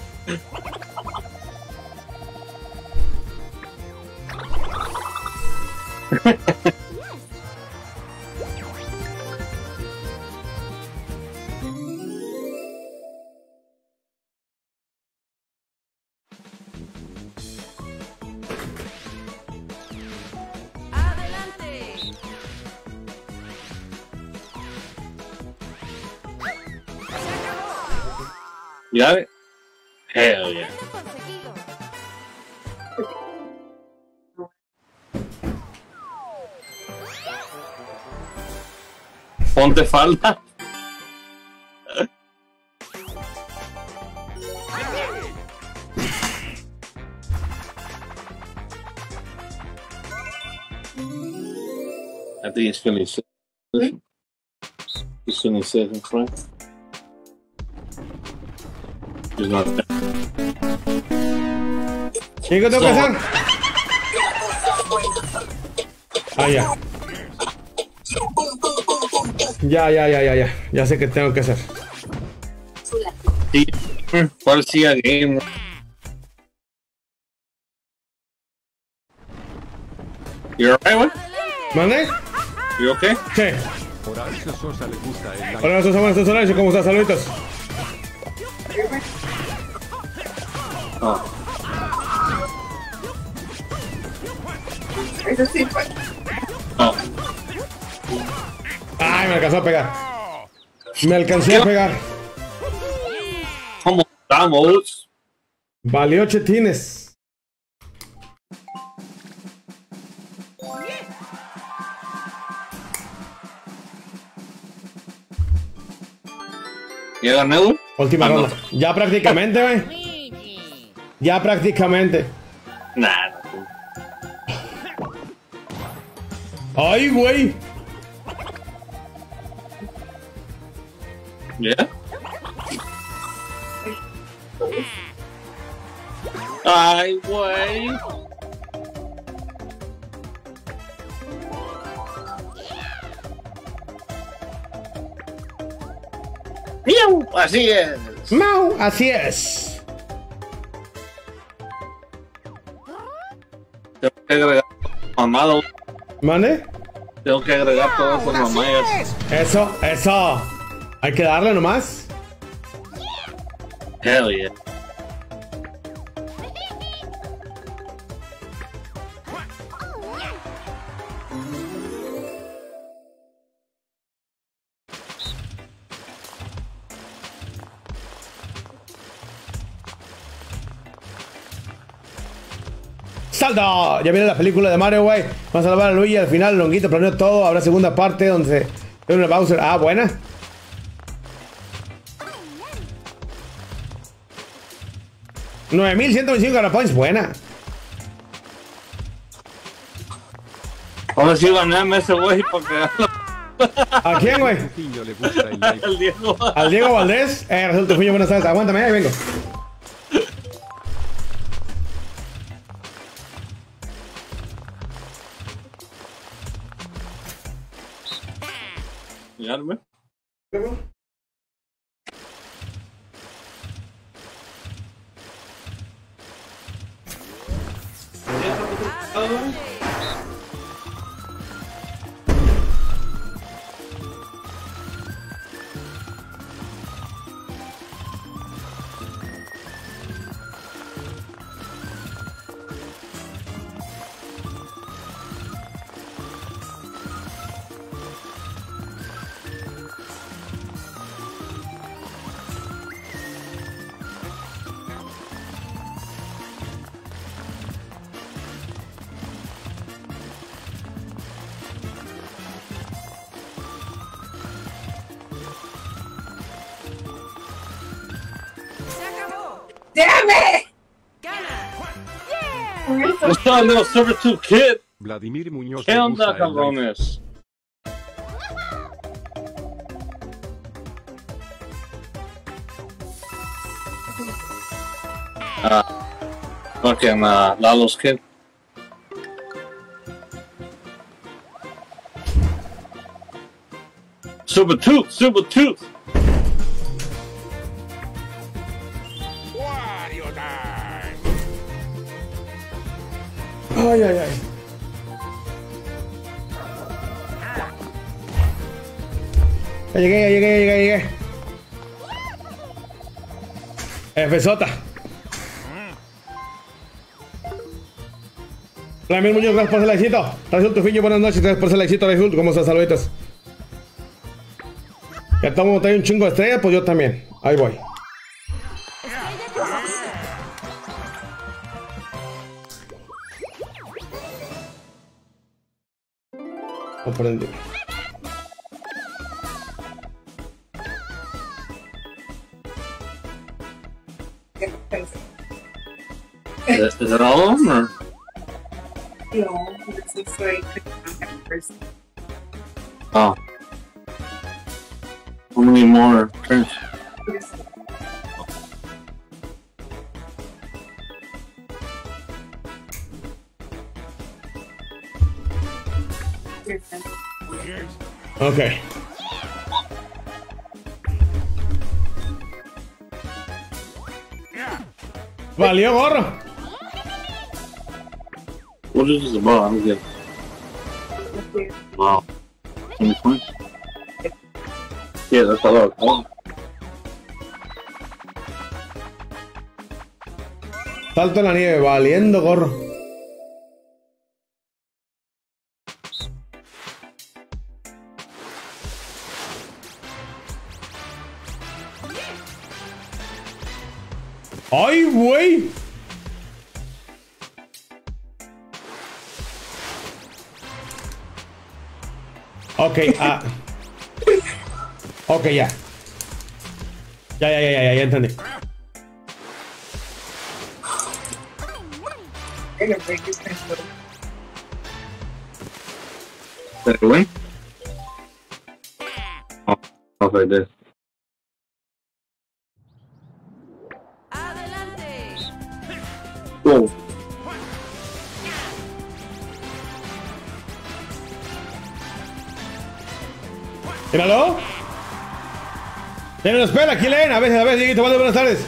Speaker 2: Ponte falda. I think it's finished. He's finished second, right? He's not there.
Speaker 1: ¿Y qué tengo que hacer? Ah, ya. Ya, ya, ya, ya, ya. Ya sé qué tengo que hacer.
Speaker 2: Sí. ¿Cuál game? You alright, man?
Speaker 1: ¿Mande?
Speaker 2: You okay?
Speaker 1: Sí.
Speaker 3: Horacio Sosa le gusta el like.
Speaker 1: Hola, nosotros somos. ¿Cómo estás? Saluditos.
Speaker 2: Oh.
Speaker 7: Eso sí fue.
Speaker 1: Ay, me alcanzó a pegar. Me alcancé a pegar.
Speaker 2: ¿Cómo estamos?
Speaker 1: Valió chetines.
Speaker 2: ¿Ya gané, güey?
Speaker 1: Última
Speaker 2: Ah,
Speaker 1: ronda. Ya prácticamente, güey. Ya prácticamente.
Speaker 2: Nah.
Speaker 1: Ay, güey.
Speaker 2: ¿Ya? Ay, güey. ¡Miau! Así es.
Speaker 1: Mau, así es.
Speaker 2: Tengo que agregar mamado.
Speaker 1: ¿Mande?
Speaker 2: Tengo que agregar todas esas mamayas.
Speaker 1: Eso, eso. Hay que darle nomás.
Speaker 2: Hell yeah.
Speaker 1: ¡Salda! Ya viene la película de Mario, güey. Vamos a salvar a Luigi al final. Longuito planeó todo. Habrá segunda parte donde se. Bowser. Ah, buena. $9,125 garapoints. Buena.
Speaker 2: Ahora sí gané ese güey porque
Speaker 1: ¿A quién, güey?
Speaker 3: El
Speaker 2: Diego.
Speaker 1: Al Diego Valdés. Eh, resulta Trujillo, buenas tardes. Aguántame, ahí vengo.
Speaker 2: Ya, güey.
Speaker 5: Se
Speaker 2: John, little Silver Tooth Kid.
Speaker 3: Vladimir Muñoz. Hell no,
Speaker 2: cabrones. Uh, fucking uh, Lalo's kid. Super Tooth, Super Tooth.
Speaker 1: Ay, ay, ay. Ya llegué, ya llegué, ya llegué, llegué. Fsota. Ramiro Muñoz, gracias por el éxito. Raúl Tufiño, buenas noches, gracias por el éxito, Raúl. ¿Cómo estás? Saluditos. Ya mundo trae un chingo de estrellas, pues yo también. Ahí voy. Aprendí.
Speaker 2: Is, is it all of them or?
Speaker 7: No, this is like first.
Speaker 2: Oh. How many more
Speaker 1: Ok. Valió gorro.
Speaker 2: What is this about? I don't get. Wow. 20 points? Yeah, that's a lot. Oh,
Speaker 1: Salto en la nieve, valiendo gorro. Ok, ah. Ok, ya. Ya, ya, ya, ya, ya, entendí.
Speaker 7: This.
Speaker 2: Did I win? Oh, okay, I
Speaker 1: Tiene la espera, aquí leen. A veces, a veces, Dieguito, buenas buenas tardes.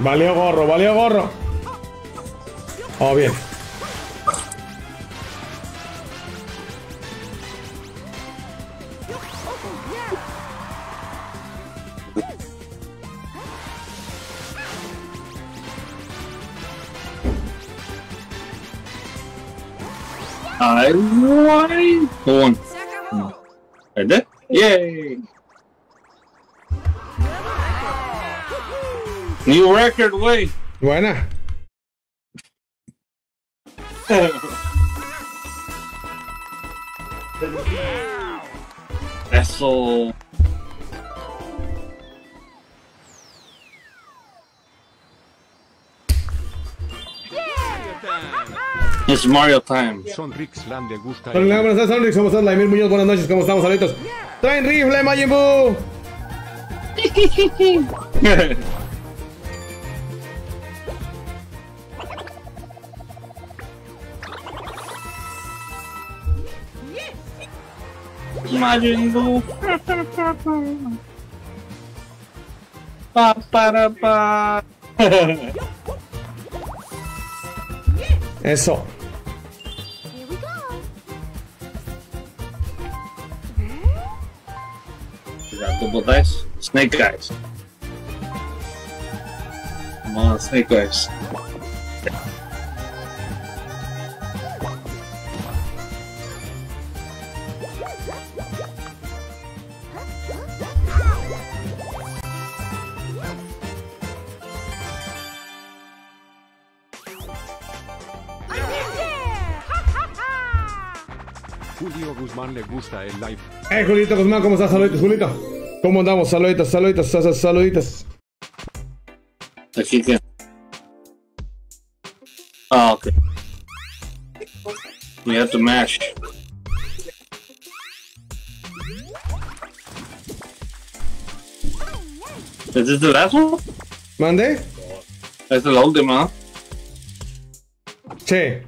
Speaker 1: Valió gorro, valió gorro. Oh, bien.
Speaker 2: Won. Won.
Speaker 5: Se acabó.
Speaker 2: I did? Yay! New record, way.
Speaker 1: Buena.
Speaker 2: Eso. It's Mario time.
Speaker 3: Sonrixland le gusta
Speaker 1: Hola, buenas tardes, Sonrix. ¿Cómo estás? Vladimir Muñoz, buenas noches. ¿Cómo estamos? Saluditos. Traen rifle, Majin Buu.
Speaker 2: Majin Buu. Pa, para, pa.
Speaker 1: Eso.
Speaker 2: Snake eyes. On, snake eyes.
Speaker 3: Julio Guzmán le gusta el live.
Speaker 1: Eh, Julito Guzmán, ¿cómo estás? Saluditos, Julito. ¿Cómo andamos? Saluditos, saluditos, sal- saluditos.
Speaker 2: Aquí que. Oh, okay. We have to mash. Is this the last one?
Speaker 1: ¿Mande?
Speaker 2: Es la última.
Speaker 1: Sí.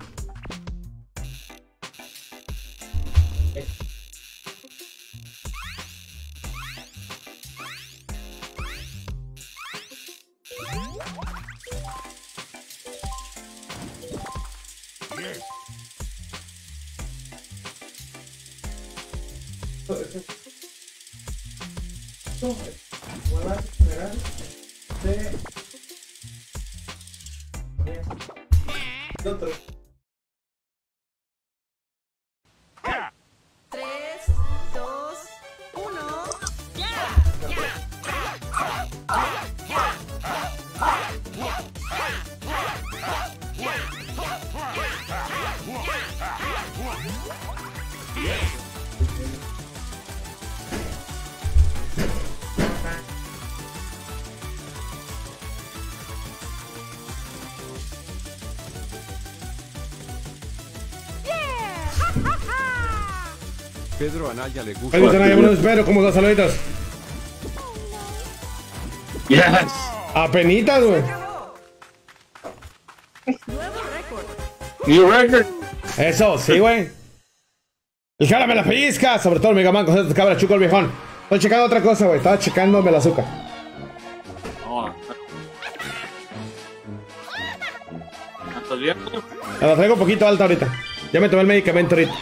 Speaker 3: Pedro Anaya le gusta.
Speaker 1: Saluditos, Anaya, buenos espero. ¿Cómo estás? Saluditos.
Speaker 2: Yes.
Speaker 1: Apenitas, güey.
Speaker 5: Nuevo récord.
Speaker 2: New record.
Speaker 1: Eso, sí, güey. El cara me la pellizca. Sobre todo el Mega Man con esas cabras chuco el viejón. Estoy checando otra cosa, güey. Estaba checándome el azúcar.
Speaker 2: Oh. ¿Estás bien?
Speaker 1: Me la traigo un poquito alta ahorita. Ya me tomé el medicamento ahorita.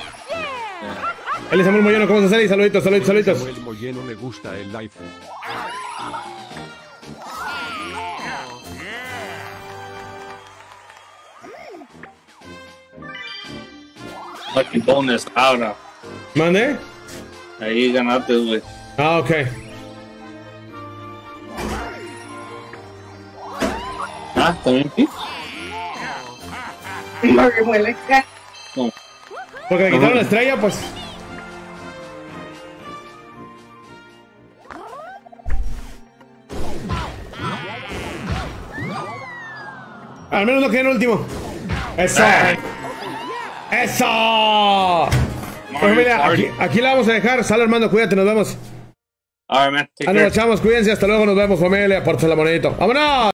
Speaker 1: Él es Samuel Moyano, ¿cómo estás, Eli? Saluditos, saluditos, saluditos.
Speaker 3: Samuel Moyeno le gusta el live.
Speaker 2: Lucky bonus ahora.
Speaker 1: ¿Mande?
Speaker 2: Ahí ganaste, güey.
Speaker 1: Ah, ok.
Speaker 2: Ah, también sí.
Speaker 7: Lo que huele acá.
Speaker 2: No.
Speaker 1: Porque me quitaron la estrella, pues. Al menos no quedé en último. ¡Eso! ¡Eso! Pues mira, aquí, aquí la vamos a dejar. Sale Armando, cuídate, nos vemos.
Speaker 2: Man. Take
Speaker 1: Ah, nos echamos, cuídense, hasta luego, nos vemos, familia. Pórtese la monedito. ¡Vámonos!